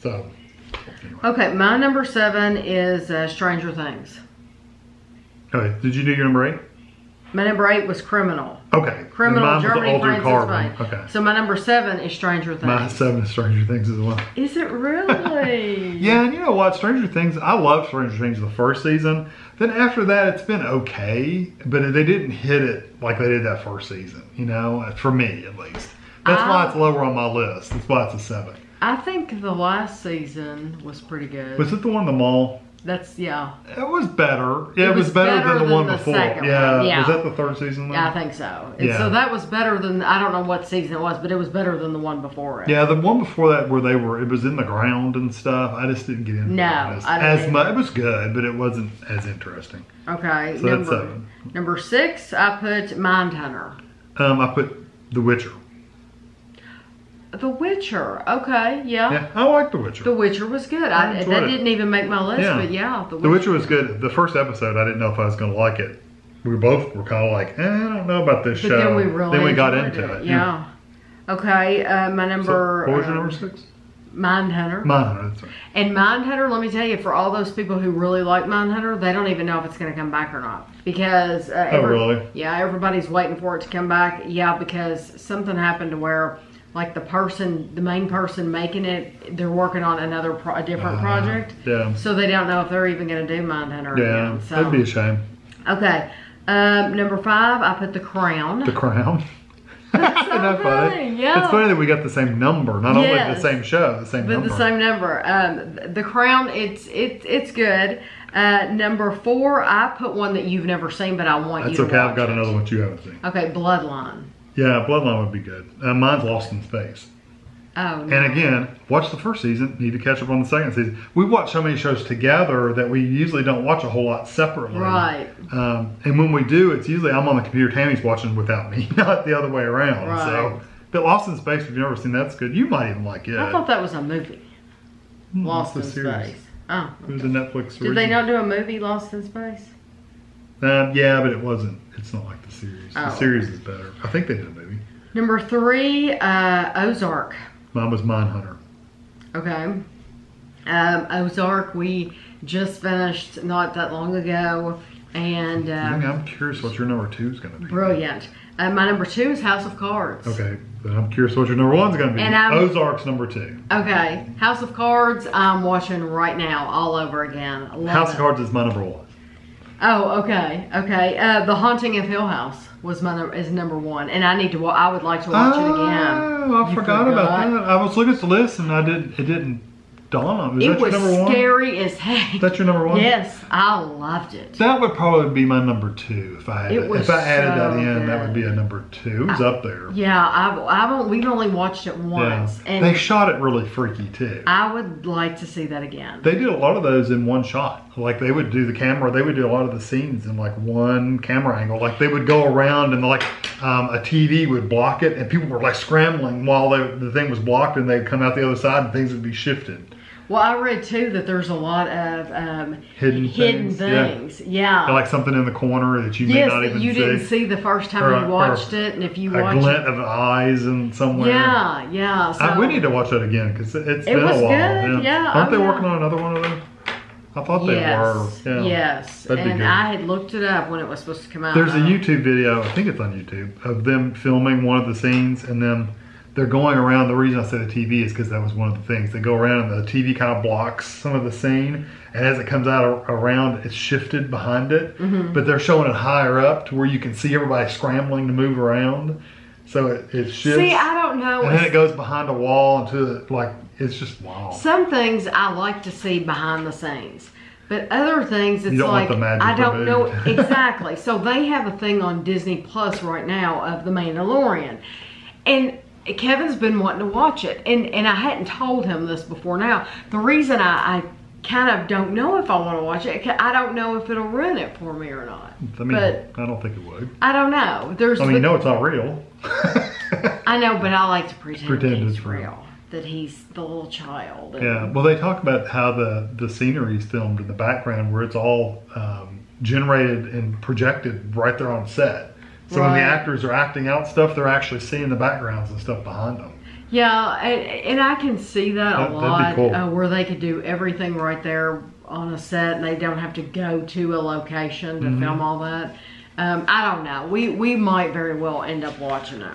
So, anyway. Okay, my number seven is uh, Stranger Things. Okay, did you do your number eight? My number eight was Criminal. Okay. Criminal, mine Germany, France, and Spain. Okay. So my number seven is Stranger Things. My seven is Stranger Things as well. Is it really? *laughs* Yeah, and you know what? Stranger Things, I love Stranger Things the first season. Then after that, it's been okay, but they didn't hit it like they did that first season, you know, for me at least. That's why it's lower on my list. That's why it's a seven. I think the last season was pretty good. Was it the one in the mall? That's, yeah. It was better. Yeah, It it was, was better, better than the than one the before. yeah. yeah. Was that the third season? Then? Yeah, I think so. And Yeah. so that was better than, I don't know what season it was, but it was better than the one before it. Yeah, the one before that where they were, it was in the ground and stuff. I just didn't get into No, it as, as much. It was good, but it wasn't as interesting. Okay, So number, seven. number six, I put Mindhunter. Um, I put The Witcher. The Witcher. Okay, yeah. Yeah, I like The Witcher. The Witcher was good. I I, that it. didn't even make my list, Yeah. but yeah, The Witcher. The Witcher was good. The first episode, I didn't know if I was going to like it. We both were kind of like, eh, I don't know about this But show. then we really then we got into it. Yeah. Okay, uh, my So, number. what was your um, number six? Mindhunter. Mindhunter. That's right. And Mindhunter, let me tell you, for all those people who really like Mindhunter, they don't even know if it's going to come back or not. Because. Uh, Oh, really? Yeah, everybody's waiting for it to come back. Yeah, because something happened to where, like, the person, the main person making it, they're working on another, pro- a different Uh, project. Yeah. So they don't know if they're even going to do Mindhunter Yeah. again. So. That'd be a shame. Okay. Um, number five, I put The Crown. The Crown. *laughs* *laughs* Isn't that funny? funny, yeah. It's funny that we got the same number, not only the same show, the same But number. the same number. Um, the Crown, it's it's it's good. Uh, number four, I put one that you've never seen, but I want That's you to okay. I've got it. another one you haven't seen. Okay, Bloodline. Yeah, Bloodline would be good. Uh, mine's Lost in Space. Oh, no. And again, watch the first season. Need to catch up on the second season. We watch so many shows together that we usually don't watch a whole lot separately. Right. Um, and when we do, it's usually I'm on the computer. Tammy's watching without me, *laughs* not the other way around. Right. So, but Lost in Space, if you've never seen, that's good. You might even like it. I thought that was a movie. Hmm, Lost in series. Space. Oh. It was a Netflix. Did they not do a movie, Lost in Space? Um, yeah, but it wasn't. It's not like the series. Oh, the series is better. I think they did a movie. Number three, uh, Ozark. Mine was Mindhunter. Okay. Um, Ozark, we just finished not that long ago, and um, I'm curious what your number two is going to be. brilliant. Uh, my number two is House of Cards. Okay, then I'm curious what your number one's going to be. And I'm- Ozark's number two. Okay, House of Cards. I'm watching right now, all over again. Love House it. of Cards is my number one. Oh, okay, okay. Uh, the Haunting of Hill House was my num- is number one, and I need to. I would like to watch it again. Oh, I You forgot, about forgot? that. I was looking at the list and I didn't. It didn't Donna. Is it that your was number one? scary as heck. Is that your number one? Yes, I loved it. That would probably be my number two if I had It it. was If I added that so in, that would be a number two. It was up there. Yeah, I've, I've only, we've only watched it Yeah. once, and They shot it really freaky too. I would like to see that again. They did a lot of those in one shot. Like they would do the camera, they would do a lot of the scenes in like one camera angle. Like they would go around and like um, a TV would block it, and people were like scrambling while they, the thing was blocked, and they'd come out the other side and things would be shifted. Well, I read too that there's a lot of um, Hidden hidden things, yeah. things. Yeah. Like something in the corner that you may yes, not that even you see. didn't see the first time Or you watched it, and if you a watch glint of eyes and somewhere. yeah, yeah. So I, we need to watch that again because it's It been a while. good, yeah, Aren't oh, they yeah. working on another one of them? I thought they yes, were. Yeah. yes. That'd and. I had looked it up when it was supposed to come out. There's a YouTube video, I think it's on YouTube, of them filming one of the scenes and then they're going around. The reason I say the TV is because that was one of the things. They go around and the TV kind of blocks some of the scene. And as it comes out around, it's shifted behind it. Mm-hmm. But they're showing it higher up to where you can see everybody scrambling to move around. So it, it shifts. See, I don't know. and then it goes behind a wall into like, it's just wow. Some things I like to see behind the scenes. But other things, it's You don't want like I don't know *laughs* exactly. *laughs* So they have a thing on Disney Plus right now of The Mandalorian, and Kevin's been wanting to watch it, and and I hadn't told him this before. Now the reason I, I kind of don't know if I want to watch it, I don't know if it'll ruin it for me or not. I mean, but I don't think it would. I don't know. There's I mean, you know it's not real. *laughs* I know, but I like to pretend, Pretend it's real. real. That he's the little child. Yeah, well, they talk about how the the scenery is filmed in the background, where it's all um, generated and projected right there on set. So when the actors are acting out stuff, they're actually seeing the backgrounds and stuff behind them. Yeah, and, and I can see that That- a lot, cool. uh, where they could do everything right there on a set, and they don't have to go to a location to Mm-hmm. film all that. Um, I don't know. We we might very well end up watching it.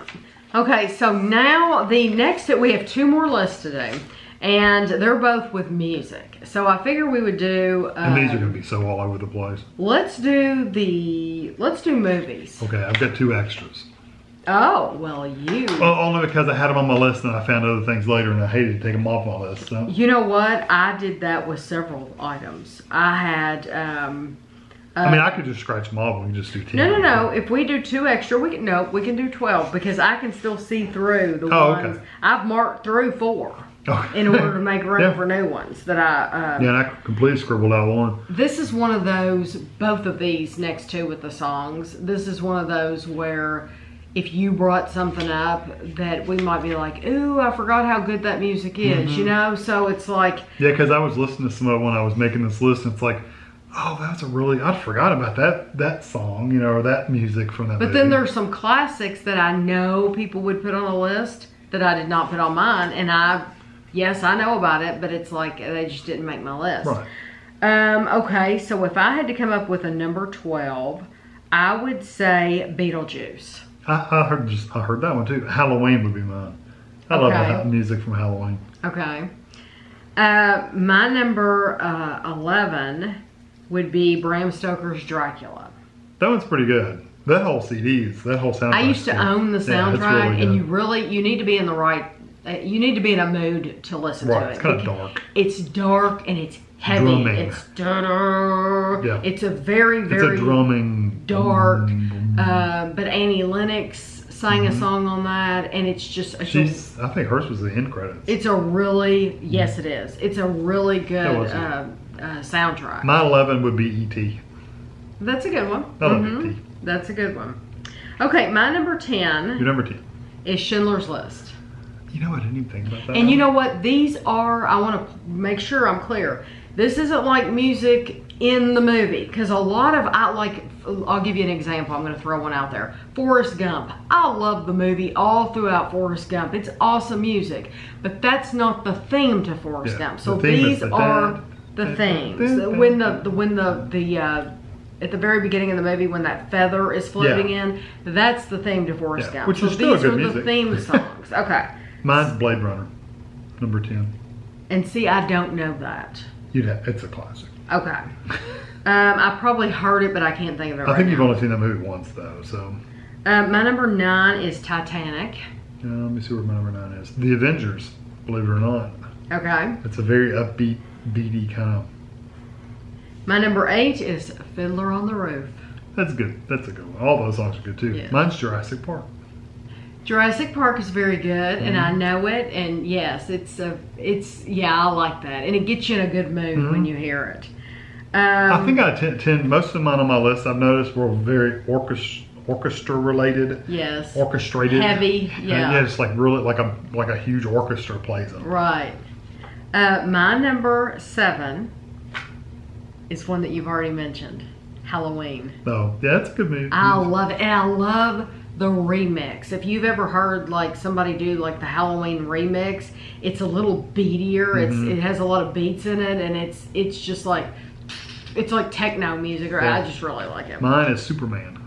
Okay, so now the next that we have two more lists to do, and they're both with music. So I figure we would do. Uh, And these are going to be so all over the place. Let's do the. Let's do movies. Okay, I've got two extras. Oh well, you. Well, only because I had them on my list and I found other things later and I hated to take them off my list. So You know what? I did that with several items. I had. Um, I mean, I could just scratch them off. We can just do ten. no, no, no. If we do two extra, we can no, we can do twelve because I can still see through the Oh, okay. ones I've marked through four Okay. in order to make *laughs* room Yeah. for new ones that I. Um, Yeah, and I completely scribbled out one. This is one of those. Both of these next two with the songs. This is one of those where. If you brought something up that we might be like, ooh, I forgot how good that music is, Mm-hmm. you know? So it's like, Yeah, because I was listening to some of it when I was making this list, and it's like, oh, that's a really I forgot about that that song, you know, or that music from that. But movie. then there's some classics that I know people would put on a list that I did not put on mine, and I, yes, I know about it, but it's like they just didn't make my list. right. Um, okay, so if I had to come up with a number twelve, I would say Beetlejuice. I, I heard just I heard that one too. Halloween would be mine. I love the music from Halloween. Okay. Uh, my number uh, eleven would be Bram Stoker's Dracula. That one's pretty good. That whole CD that whole soundtrack. I used to own the Yeah, it's soundtrack, really and you really you need to be in the right. Uh, you need to be in a mood to listen right. to it. It's kind of dark. It's dark and it's heavy. Drumming. It's Yeah. It's a very It's very a drumming dark. Uh, but Annie Lennox sang a song on that, and it's just a, Mm-hmm. She's. I think hers was the end credits. it's a really yes it is. It's a really uh, good. Uh, soundtrack. My eleven would be E.T. That's a good one. I love Mhm. E.T. That's a good one. Okay, my number 10. Your number ten. is Schindler's List. You know, I didn't even think about that. And you know what? These are, I want to make sure I'm clear. This isn't like music in the movie. Because a lot of, I like, I'll give you an example. I'm going to throw one out there. Forrest Gump. I love the movie all throughout Forrest Gump. It's awesome music. But that's not the theme to Forrest Yeah, Gump. So the these the are dun, the dun, themes. dun, dun, When the, the when the, the, uh, at the very beginning of the movie, when that feather is floating Yeah. in, that's the theme to Forrest Yeah, Gump. which so is still these good are music. the theme *laughs* songs. Okay. Mine's Blade Runner, number ten. And see, I don't know that. You'd have, it's a classic. Okay. Um, I probably heard it, but I can't think of it I right think you've now. only seen that movie once though. So Um, my number nine is Titanic. uh, let me see where my number nine is. The Avengers, believe it or not. Okay. It's a very upbeat, kind of. My number eight is Fiddler on the Roof. That's good. That's a good one. All those songs are good too. Yeah. Mine's Jurassic Park. Jurassic Park is very good, and I Mm-hmm. know it. And yes, it's a, it's yeah, I like that, and it gets you in a good mood when you hear it. Um, Mm-hmm. I think I tend, tend most of mine on my list. I've noticed were very orchestra orchestra related, yes, orchestrated, Heavy, yeah. yeah, it's like really like a like a huge orchestra plays them. right. Uh, my number seven is one that you've already mentioned, Halloween. Oh, yeah, it's a good movie. I love it, and I love the remix. If you've ever heard like somebody do like the Halloween remix, it's a little beatier. It's Mm-hmm. it has a lot of beats in it, and it's it's just like it's like techno music. Or I just really like it. Mine is Superman.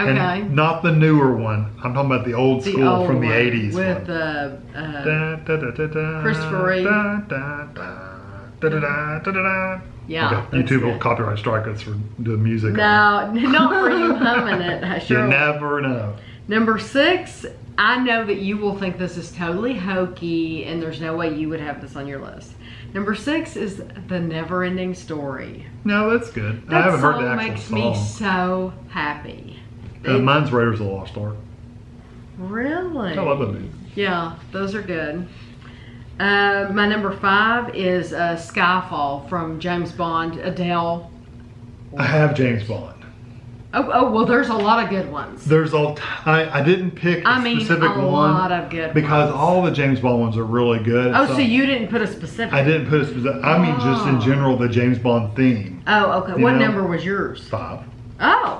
Okay. And not the newer one. I'm talking about the old the school old from the 80s. With the uh, da da, da, da, Christopher Reeve. Yeah. Okay. YouTube will copyright strike us for the music. No, not for you humming it. I sure you never know. Number six, I know that you will think this is totally hokey and there's no way you would have this on your list. Number six is The Never Ending Story. No, that's good. That I haven't heard the actual makes song. makes me so happy. Uh, mine's Raiders of the Lost Ark. really? I love that movie. Yeah, those are good. Uh, my number five is uh, Skyfall from James Bond, Adele. I have James Bond. Oh, oh, well, there's a lot of good ones. There's all. I, I didn't pick a I mean, specific a one lot of good because ones. all the James Bond ones are really good. Oh, so you didn't put a specific. I didn't put a specific. I mean, just in Oh. general, the James Bond theme. Oh, okay. You What know? number was yours? Five. Oh,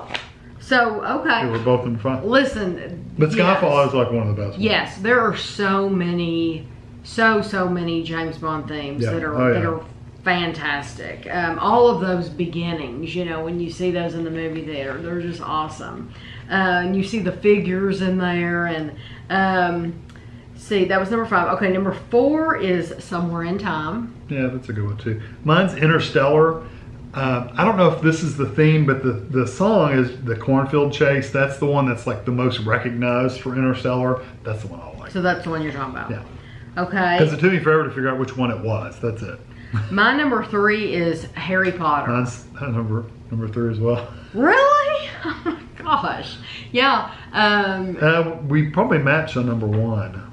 so They were okay. both in five. Listen, But Skyfall yes. is like one of the best. ones. Yes, there are so many, so so many James Bond themes Yeah. that are Oh, that yeah. are fantastic. Um, all of those beginnings, you know, when you see those in the movie theater, they're just awesome. Uh, and you see the figures in there, and um, see that was number five. Okay, number four is Somewhere in Time. Yeah, that's a good one too. Mine's Interstellar. Uh, I don't know if this is the theme, but the, the song is the Cornfield Chase. That's the one that's like the most recognized for Interstellar. That's the one I like. So that's the one you're talking about. Yeah. Okay. Because it took me forever to figure out which one it was. That's it. *laughs* My number three is Harry Potter. Mine's number number three as well. Really? *laughs* Oh my gosh. Yeah. Um, Uh, we probably matched on number one.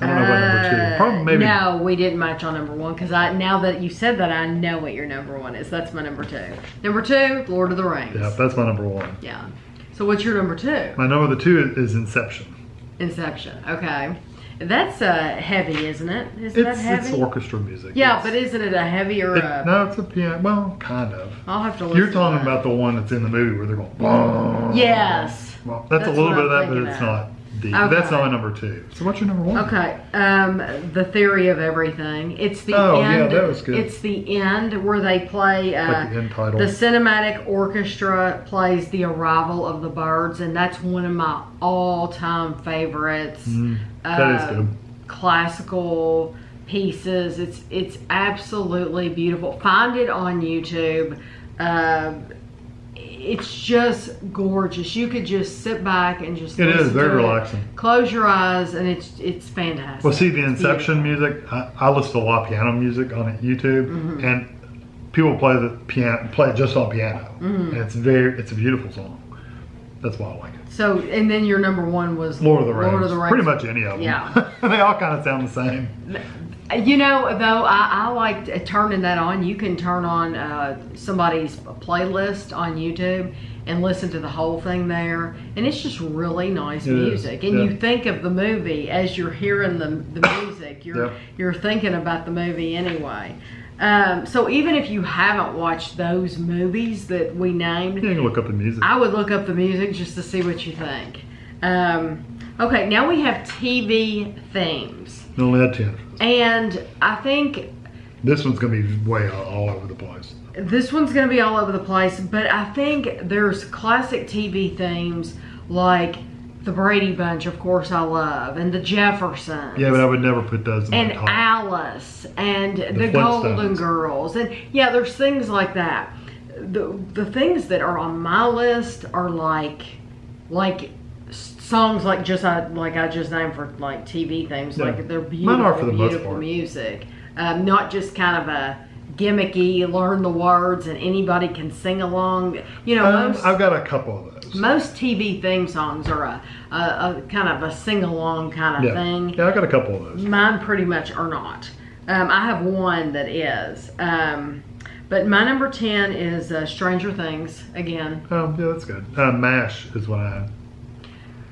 I don't know what number two. uh, Probably maybe. No, we didn't match on number one because I now that you said that I know what your number one is. That's my number two. Number two, Lord of the Rings. Yeah, that's my number one. Yeah. So what's your number two? My number the two is Inception. Inception. Okay. That's uh, heavy, isn't it? Is that It's heavy? it's orchestra music. yeah, It's- but isn't it a heavy or it- a? no, it's a piano. Well, kind of. I'll have to listen. You're talking that. about the one that's in the movie where they're going. Yes. Well, that's, That's a little bit of that, but it's of. not deep. But That's not my number two. So what's your number one? Okay, um, the theory of everything. It's the Oh, yeah, end. that was good. It's the end where they play. Uh, Like the end title. The cinematic orchestra plays "The Arrival of the Birds," and that's one of my all-time favorites. Mm, that is uh, good. Classical pieces. It's it's absolutely beautiful. Find it on YouTube. Um it's just gorgeous. You could just sit back and just. It is very relaxing. Close your eyes, and it's it's fantastic. Well, see, the Inception music, I, I listen to a lot of piano music on YouTube, Mm-hmm. and people play the piano, play it just on piano, Mm-hmm. and it's very, it's a beautiful song. That's why I like it. So, and then your number one was Lord of the Rings. Lord of the Rings. Pretty much any of them. Yeah. *laughs* they all kind of sound the same. You know, though, I, I like uh, turning that on. You can turn on uh, somebody's playlist on YouTube and listen to the whole thing there, and it's just really nice It is, music. And yeah. you think of the movie as you're hearing the the *coughs* music. You're Yeah. you're thinking about the movie anyway. Um, so even if you haven't watched those movies that we named, You can look up the music. I would look up the music just to see what you think. Um, okay, now we have TV themes. Only had ten. And I think This one's gonna be way all, all over the place. this one's going to be all over the place, but I think there's classic TV themes like the Brady Bunch, of course, I love, and the Jeffersons. Yeah, but I would never put those in and. Alice and the, Flintstones. Golden Girls, and yeah, there's things like that. The the things that are on my list are like like songs like just I like I just named for like TV themes. Yeah. Like they're Mine beautiful, are for the most beautiful part. music. Um, not just kind of a gimmicky, learn the words and anybody can sing along. You know, Um, most I've got a couple of those. most TV theme songs are a, a, a kind of a sing along kind of yeah. thing. yeah, I got a couple of those. Mine pretty much are not. Um, I have one that is. Um, but my number 10 is uh, Stranger Things again. Oh, yeah, that's good. Uh, Mash is what I had.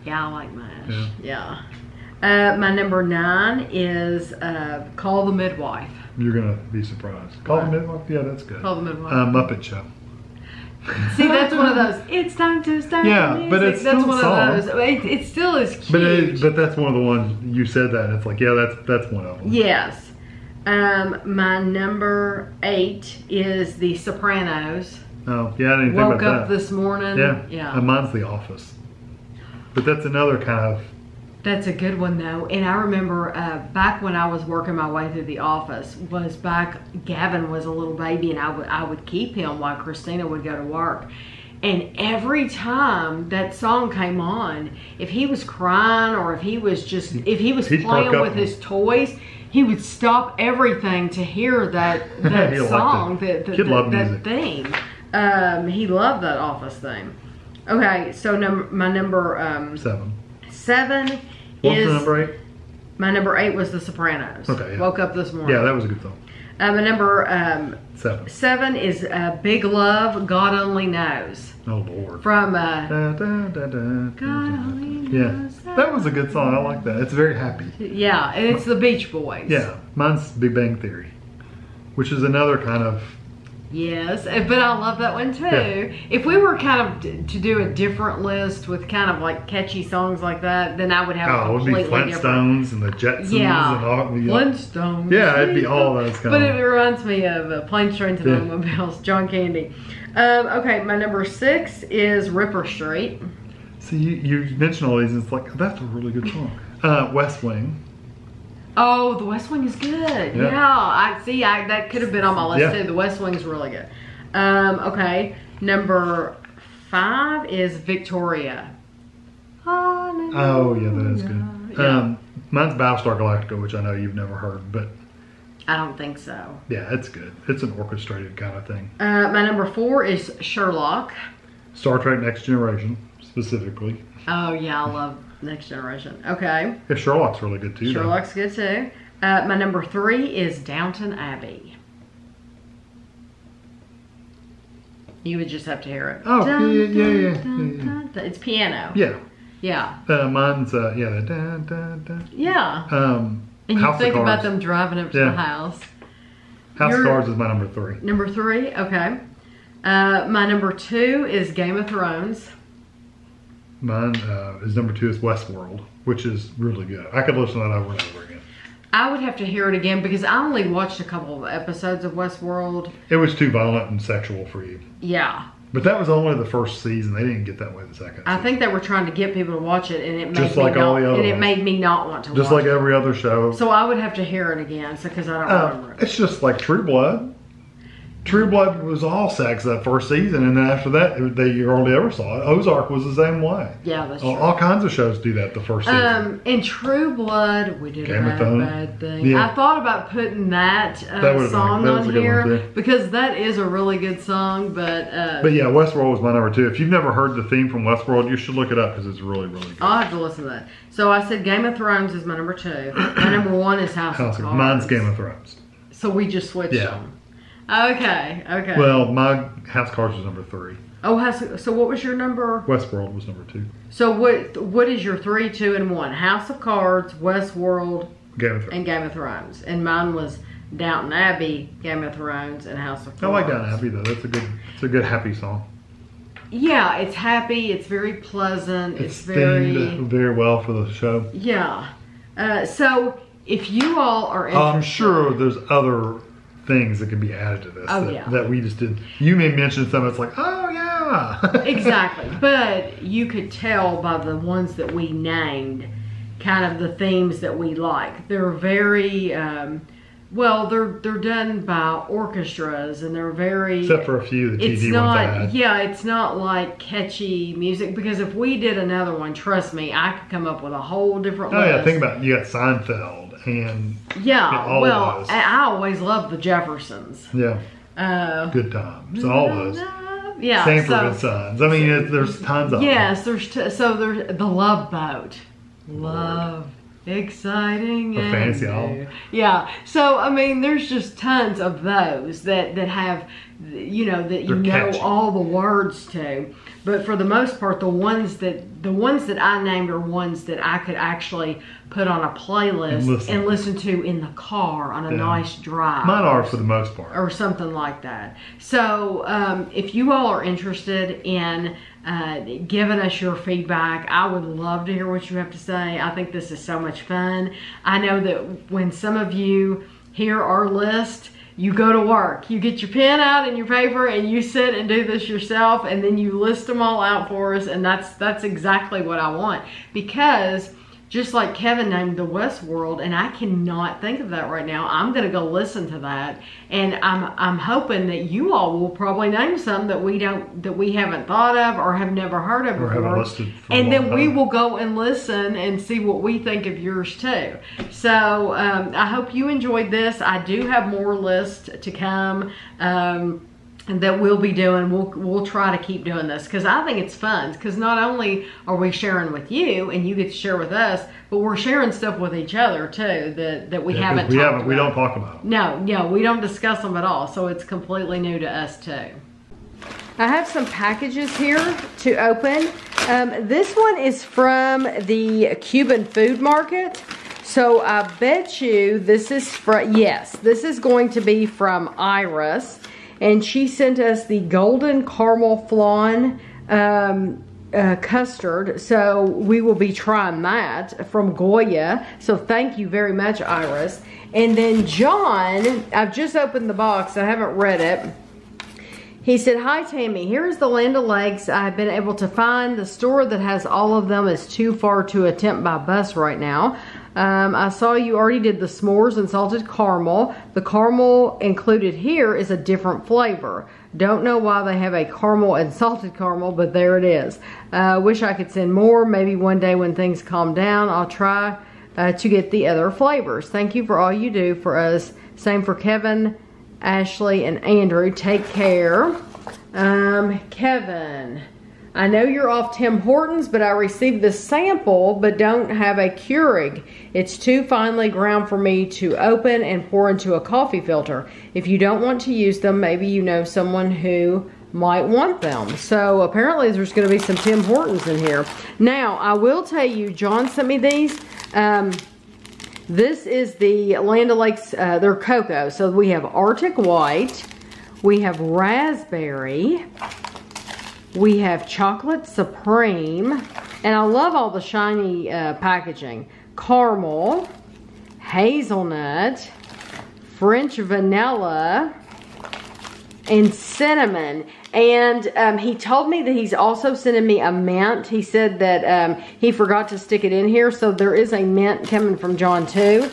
Yeah, I like MASH. Yeah. Uh, my number nine is uh, Call the Midwife. You're gonna be surprised. Call the midwife. Yeah, that's good. Call the Midwife. Uh, Muppet Show. See, that's one of those. It's time to start. Yeah, the music. but it's that's still one a song. of those. It, it still is cute. But it, but that's one of the ones you said that and it's like yeah that's that's one of them. yes. Um, my number eight is The Sopranos. Oh yeah, I didn't think Woke about up this morning. yeah, Yeah. And mine's The Office. But that's another kind of That's a good one though, and I remember uh, back when I was working my way through the office was back. Gavin was a little baby, and I would I would keep him while Christina would go to work. And every time that song came on, if he was crying or if he was just if he was He'd playing with his toys, he would stop everything to hear that *laughs* that song, that, that, that music. theme. Um, he loved that office theme. Okay, so num- my number um, seven. seven What's is number eight? my number eight was The Sopranos. Okay, yeah. Woke up this morning. Yeah, that was a good song. Uh, my number um, Seven. seven is uh, Big Love, God Only Knows. Oh Lord. From uh, Da, da, da, God. Only Yeah, Knows. that was a good song. I like that. It's very happy. Yeah, and it's the Beach Boys. Yeah, mine's Big Bang Theory, which is another kind of Yes, uh, but I love that one too. Yeah. If we were kind of to do a different list with kind of like catchy songs like that, then I would have oh, it would be completely different. Flintstones and the Jetsons Yeah, and all. Yeah, Flintstones. yeah it'd be all those kind But it reminds me of uh, Planes, Trains, and. Automobiles, John Candy. Um, okay, my number six is Ripper Street. See, you, you mentioned all these, and it's like that's a really good song. Uh, West Wing. Oh, The West Wing is good. Yeah. Yeah, I see. I that could have been on my list Yeah. too. The West Wing is really good. Um, okay, number five is Victoria. Oh yeah, that is good. Yeah. Um, mine's Battlestar Galactica, which I know you've never heard, but I don't think so. yeah, it's good. It's an orchestrated kind of thing. Uh, my number four is Sherlock. Star Trek Next Generation specifically. Oh yeah, I love Next Generation. Okay, Yeah, Sherlock's really good too. though. Sherlock's good too. Uh, my number three is Downton Abbey. You would just have to hear it. Oh, Dun, yeah, yeah, yeah, dun, yeah, yeah. It's piano. Yeah, Yeah. uh, mine's uh, yeah, the da, da, da. Yeah. Um, And you think about them driving up to Yeah. the house. House of Cards is my number three. Number three, okay. Uh, my number two is Game of Thrones. Mine uh, is number two is Westworld, which is really good. I could listen to that over and over again. I would have to hear it again because I only watched a couple of episodes of Westworld. It was too violent and sexual for you, Yeah. but that was only the first season. They didn't get that way the second. I season. think they were trying to get people to watch it, and it made Just me like not, all the other and it made me not want to just like it. every other show. So I would have to hear it again, so because I don't Uh, remember it. it's just like True Blood. True Blood was all sex that first season, and then after that, they you hardly ever saw it. Ozark was the same way. Yeah, that's All, true. all kinds of shows do that the first season. Um, in True Blood, we did Game a bad, thing. Yeah. I thought about putting that, uh, That would've been- song that on here because that is a really good song. But, uh, but yeah, Westworld was my number two. If you've never heard the theme from Westworld, you should look it up because it's really, really good. I'll have to listen to that. So I said Game of Thrones is my number two. My number one is House, House of of, Cards. mine's Game of Thrones. So we just switched Yeah. them. Okay, okay. Well, my House of Cards was number three. oh, House. So what was your number? Westworld was number two. So what? What is your three, two, and one? House of Cards, Westworld, Game of Thrones. and Game of Thrones. And mine was Downton Abbey, Game of Thrones, and House of Cards. I like Downton Abbey though. That's a good. It's a good happy song. Yeah, it's happy. It's very pleasant. It's, It's, very very well for the show. yeah. Uh, so if you all are interested, I'm sure there's other things that can be added to this Oh, that, yeah. that we just did. You may mention some. It's like, oh yeah, *laughs* exactly. But you could tell by the ones that we named, kind of the themes that we like. They're very um, well, they're they're done by orchestras and they're very Except for a few the it's not ones I had. yeah it's not like catchy music because if we did another one trust me i could come up with a whole different Oh list yeah, think about it. you got Seinfeld and yeah all well. I, always loved the jeffersons yeah, uh good times. All those. yeah Sanford so- and Sons. I mean, it, there's tons of yes there's t- so there's the love boat love exciting A and new. album. yeah so i mean there's just tons of those that that have you know that you They're know catchy. all the words to but for the most part the ones that the ones that i named are ones that i could actually put on a playlist And listen. and listen to in the car on a Yeah. nice drive Mine are for the most part. or something like that. So, um, if you all are interested in uh, giving us your feedback, I would love to hear what you have to say. I think this is so much fun. I know that when some of you hear our list, you go to work. You get your pen out and your paper and you sit and do this yourself and then you list them all out for us and that's that's exactly what I want because just like Kevin named the West World, and I cannot think of that right now. I'm gonna go listen to that, and I'm I'm hoping that you all will probably name some that we don't that we haven't thought of or have never heard of Or before, haven't listed for a and then long we will go and listen and see what we think of yours too. So um, I hope you enjoyed this. I do have more lists to come. Um, that we'll be doing. We'll we'll try to keep doing this because I think it's fun. Because not only are we sharing with you and you get to share with us, but we're sharing stuff with each other too that that we Yeah, 'cause haven't. we talked haven't. We about. don't talk about them. No, no, we don't discuss them at all. So it's completely new to us too. I have some packages here to open. Um, this one is from the Cuban food market. So I bet you this is from, yes, this is going to be from Iris. And she sent us the golden caramel flan um, uh, custard. So we will be trying that from Goya. So thank you very much, Iris. And then John, I've just opened the box. I haven't read it. He said, Hi Tammy, here is the Land O'Lakes. I have been able to find the store that has all of them is too far to attempt by bus right now. Um, I saw you already did the s'mores and salted caramel. The caramel included here is a different flavor. Don't know why they have a caramel and salted caramel, but there it is. Uh, wish I could send more. Maybe one day when things calm down, I'll try uh, to get the other flavors. Thank you for all you do for us. Same for Kevin, Ashley, and Andrew. Take care. Um, Kevin, I know you're off Tim Hortons, but I received the sample but don't have a Keurig. It's too finely ground for me to open and pour into a coffee filter. If you don't want to use them, maybe you know someone who might want them. So apparently there's going to be some Tim Hortons in here. Now, I will tell you, John sent me these. Um, this is the Land O'Lakes, uh, they're cocoa. So we have Arctic White, we have Raspberry, we have Chocolate Supreme, and I love all the shiny uh, packaging. Caramel, Hazelnut, French Vanilla, and cinnamon. And um, he told me that he's also sending me a mint. He said that um, he forgot to stick it in here, so there is a mint coming from John too.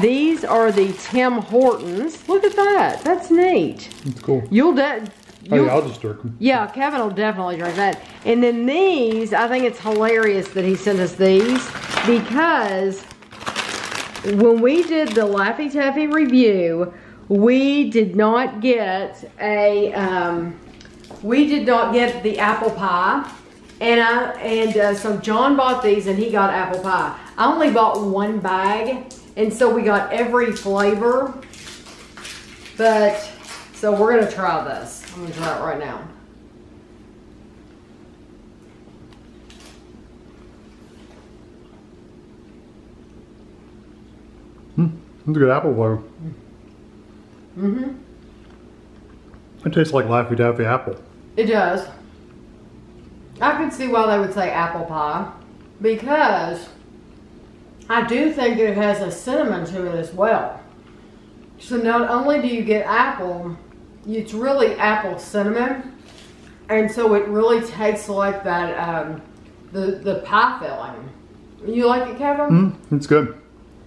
These are the Tim Hortons. Look at that. That's neat. It's cool. You'll de- Oh yeah, I'll just drink them. yeah, Kevin will definitely drink that. And then these, I think it's hilarious that he sent us these because when we did the Laffy Taffy review, we did not get a, um, we did not get the apple pie. And I, and uh, so John bought these and he got apple pie. I only bought one bag. And so we got every flavor. But, so we're gonna try this. I'm gonna try it right now. Hmm. It's a good apple flavor. Mm-hmm. It tastes like Laffy Taffy apple. It does. I could see why they would say apple pie because I do think it has a cinnamon to it as well. So not only do you get apple, it's really apple cinnamon, and so it really tastes like that um, the the pie filling. You like it, Kevin? Mm, it's good.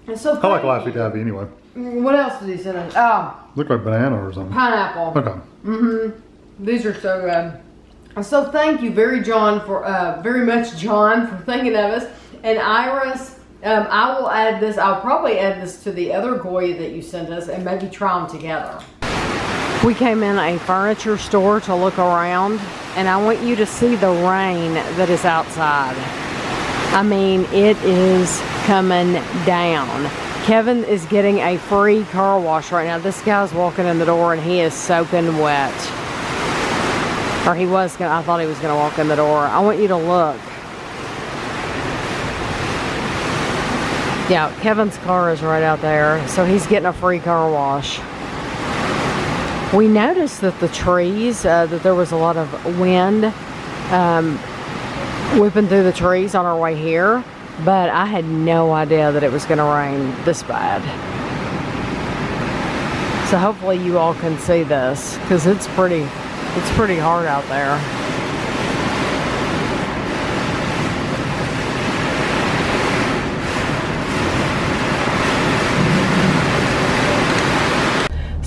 And so I like Laffy. Taffy anyway. What else did he send us? Oh, Look like banana or something. pineapple. Okay. Mm-hmm. These are so good. So thank you very John for uh, very much John *laughs* for thinking of us. And Iris, um, I will add this. I'll probably add this to the other Goya that you sent us and maybe try them together. We came in a furniture store to look around and I want you to see the rain that is outside. I mean, it is coming down. Kevin is getting a free car wash right now. This guy's walking in the door and he is soaking wet. Or he was gonna, I thought he was gonna walk in the door. I want you to look. Yeah, Kevin's car is right out there, so he's getting a free car wash. We noticed that the trees, uh, that there was a lot of wind um, whipping through the trees on our way here, but I had no idea that it was going to rain this bad. So hopefully you all can see this because it's pretty, it's pretty hard out there.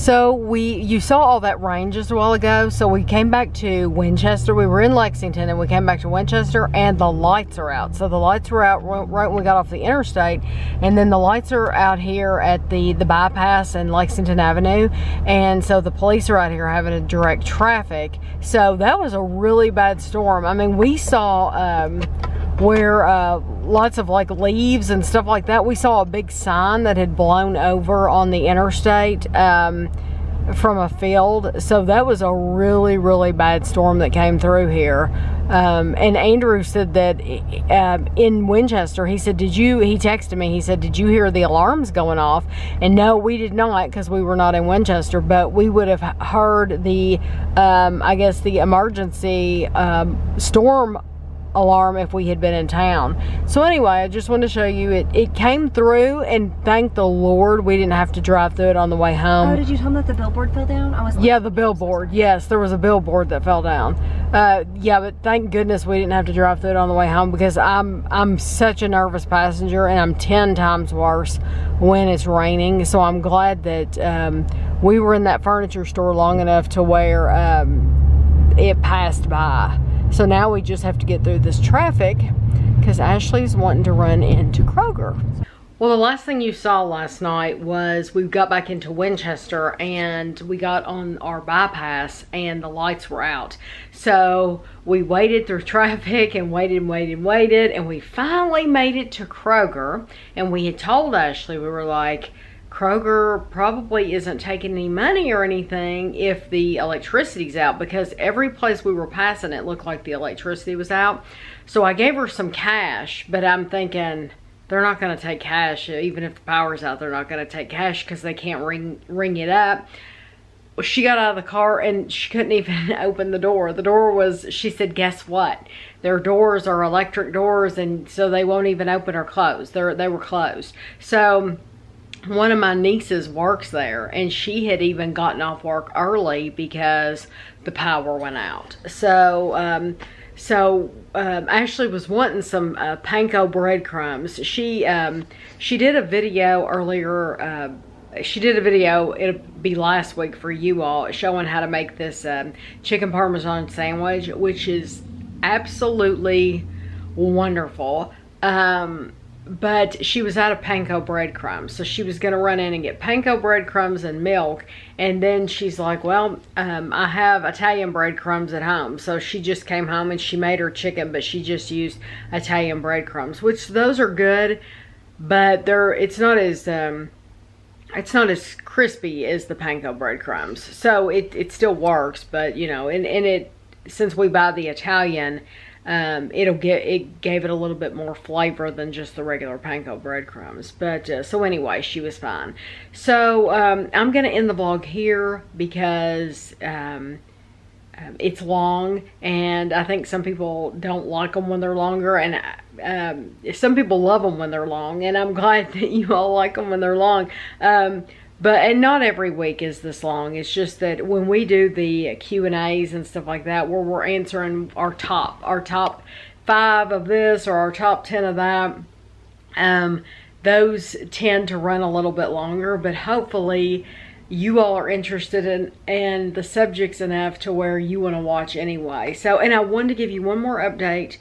So we, you saw all that rain just a while ago. So we came back to Winchester. We were in Lexington and we came back to Winchester and the lights are out. So the lights were out right when we got off the interstate. And then the lights are out here at the, the bypass and Lexington Avenue. And so the police are out here having to direct traffic. So that was a really bad storm. I mean, we saw, um, where uh, lots of like leaves and stuff like that. We saw a big sign that had blown over on the interstate um, from a field. So that was a really, really bad storm that came through here. Um, and Andrew said that uh, in Winchester, he said, Did you, he texted me, he said, Did you hear the alarms going off? And no, we did not because we were not in Winchester, but we would have heard the, um, I guess, the emergency um, storm alarm if we had been in town. So anyway, I just wanted to show you it. It came through and thank the Lord we didn't have to drive through it on the way home. Oh, did you tell them that the billboard fell down? I was yeah, the billboard. Yes, there was a billboard that fell down. Uh, yeah, but thank goodness we didn't have to drive through it on the way home because I'm I'm such a nervous passenger and I'm 10 times worse when it's raining. So I'm glad that um, we were in that furniture store long enough to where um, it passed by. So now we just have to get through this traffic because Ashley's wanting to run into Kroger. Well, the last thing you saw last night was we got back into Winchester and we got on our bypass and the lights were out. So we waited through *laughs* traffic and waited and waited and waited and we finally made it to Kroger and we had told Ashley, we were like, Kroger probably isn't taking any money or anything if the electricity's out because every place we were passing it looked like the electricity was out. So I gave her some cash, but I'm thinking they're not going to take cash. Even if the power's out, they're not going to take cash because they can't ring, ring it up. She got out of the car and she couldn't *laughs* even open the door. The door was, she said, guess what? Their doors are electric doors and so they won't even open or close. They're, they were closed. So one of my nieces works there and she had even gotten off work early because the power went out. So, um, so um, Ashley was wanting some uh, panko breadcrumbs. She um, she did a video earlier. Uh, she did a video. It'll be last week for you all showing how to make this um, chicken parmesan sandwich, which is absolutely wonderful. Um, but she was out of panko breadcrumbs. So she was going to run in and get panko breadcrumbs and milk. And then she's like, well, um, I have Italian breadcrumbs at home. So she just came home and she made her chicken, but she just used Italian breadcrumbs, which those are good, but they're, it's not as, um, it's not as crispy as the panko breadcrumbs. So it, it still works, but you know, and, and it, since we buy the Italian, um, it'll get it gave it a little bit more flavor than just the regular panko breadcrumbs. But uh, so anyway she was fine. So um, I'm gonna end the vlog here because um, um it's long and I think some people don't like them when they're longer and um, some people love them when they're long and I'm *laughs* glad that you all like them when they're long. Um, but and not every week is this long it's just that when we do the q and a's and stuff like that where we're answering our top our top five of this or our top 10 of that um those tend to run a little bit longer, but hopefully you all are interested in and the subjects enough to where you want to watch anyway. So, and I wanted to give you one more update.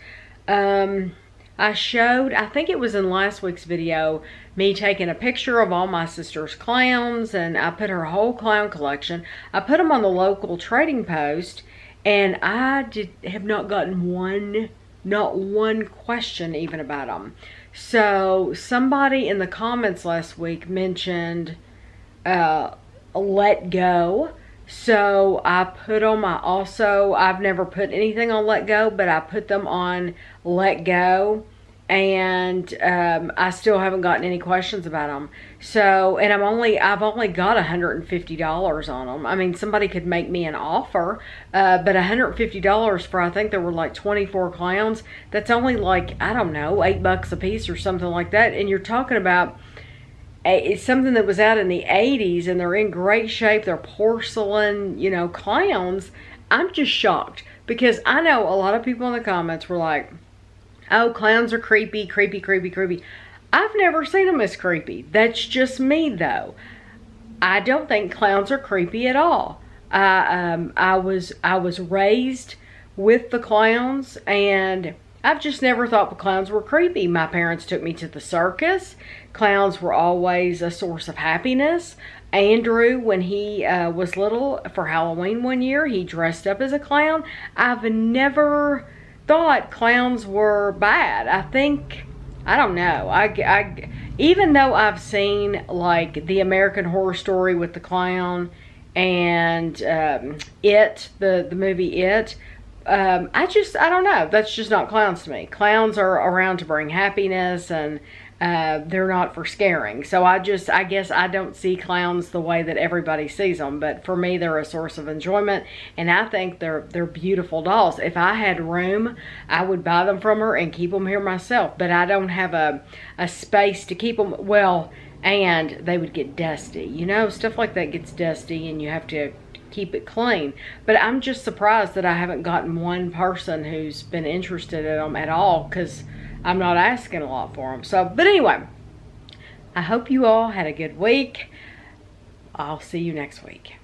Um, I showed, I think it was in last week's video, me taking a picture of all my sister's clowns and I put her whole clown collection. I put them on the local trading post and I did have not gotten one, not one question even about them. So somebody in the comments last week mentioned uh, letgo. So I put them, I also, I've never put anything on letgo, but I put them on letgo and um, I still haven't gotten any questions about them. So, and I'm only, I've only got $150 on them. I mean, somebody could make me an offer, uh, but $150 for, I think there were like 24 clowns. That's only like, I don't know, eight bucks a piece or something like that. And you're talking about, it's something that was out in the 80s and they're in great shape. They're porcelain, you know, clowns. I'm just shocked because I know a lot of people in the comments were like, oh, clowns are creepy, creepy, creepy, creepy. I've never seen them as creepy. That's just me though. I don't think clowns are creepy at all. I, um, I was I was raised with the clowns and I've just never thought the clowns were creepy. My parents took me to the circus. Clowns were always a source of happiness. Andrew, when he uh, was little for Halloween one year, he dressed up as a clown. I've never thought clowns were bad. I think, I don't know. I, I, even though I've seen like the American Horror Story with the clown and um, It, the, the movie It, um, I just, I don't know. That's just not clowns to me. Clowns are around to bring happiness and uh, they're not for scaring. So I just, I guess I don't see clowns the way that everybody sees them. But for me, they're a source of enjoyment. And I think they're, they're beautiful dolls. If I had room, I would buy them from her and keep them here myself. But I don't have a, a space to keep them. Well, and they would get dusty. You know, stuff like that gets dusty and you have to keep it clean. But I'm just surprised that I haven't gotten one person who's been interested in them at all because I'm not asking a lot for them. So, but anyway, I hope you all had a good week. I'll see you next week.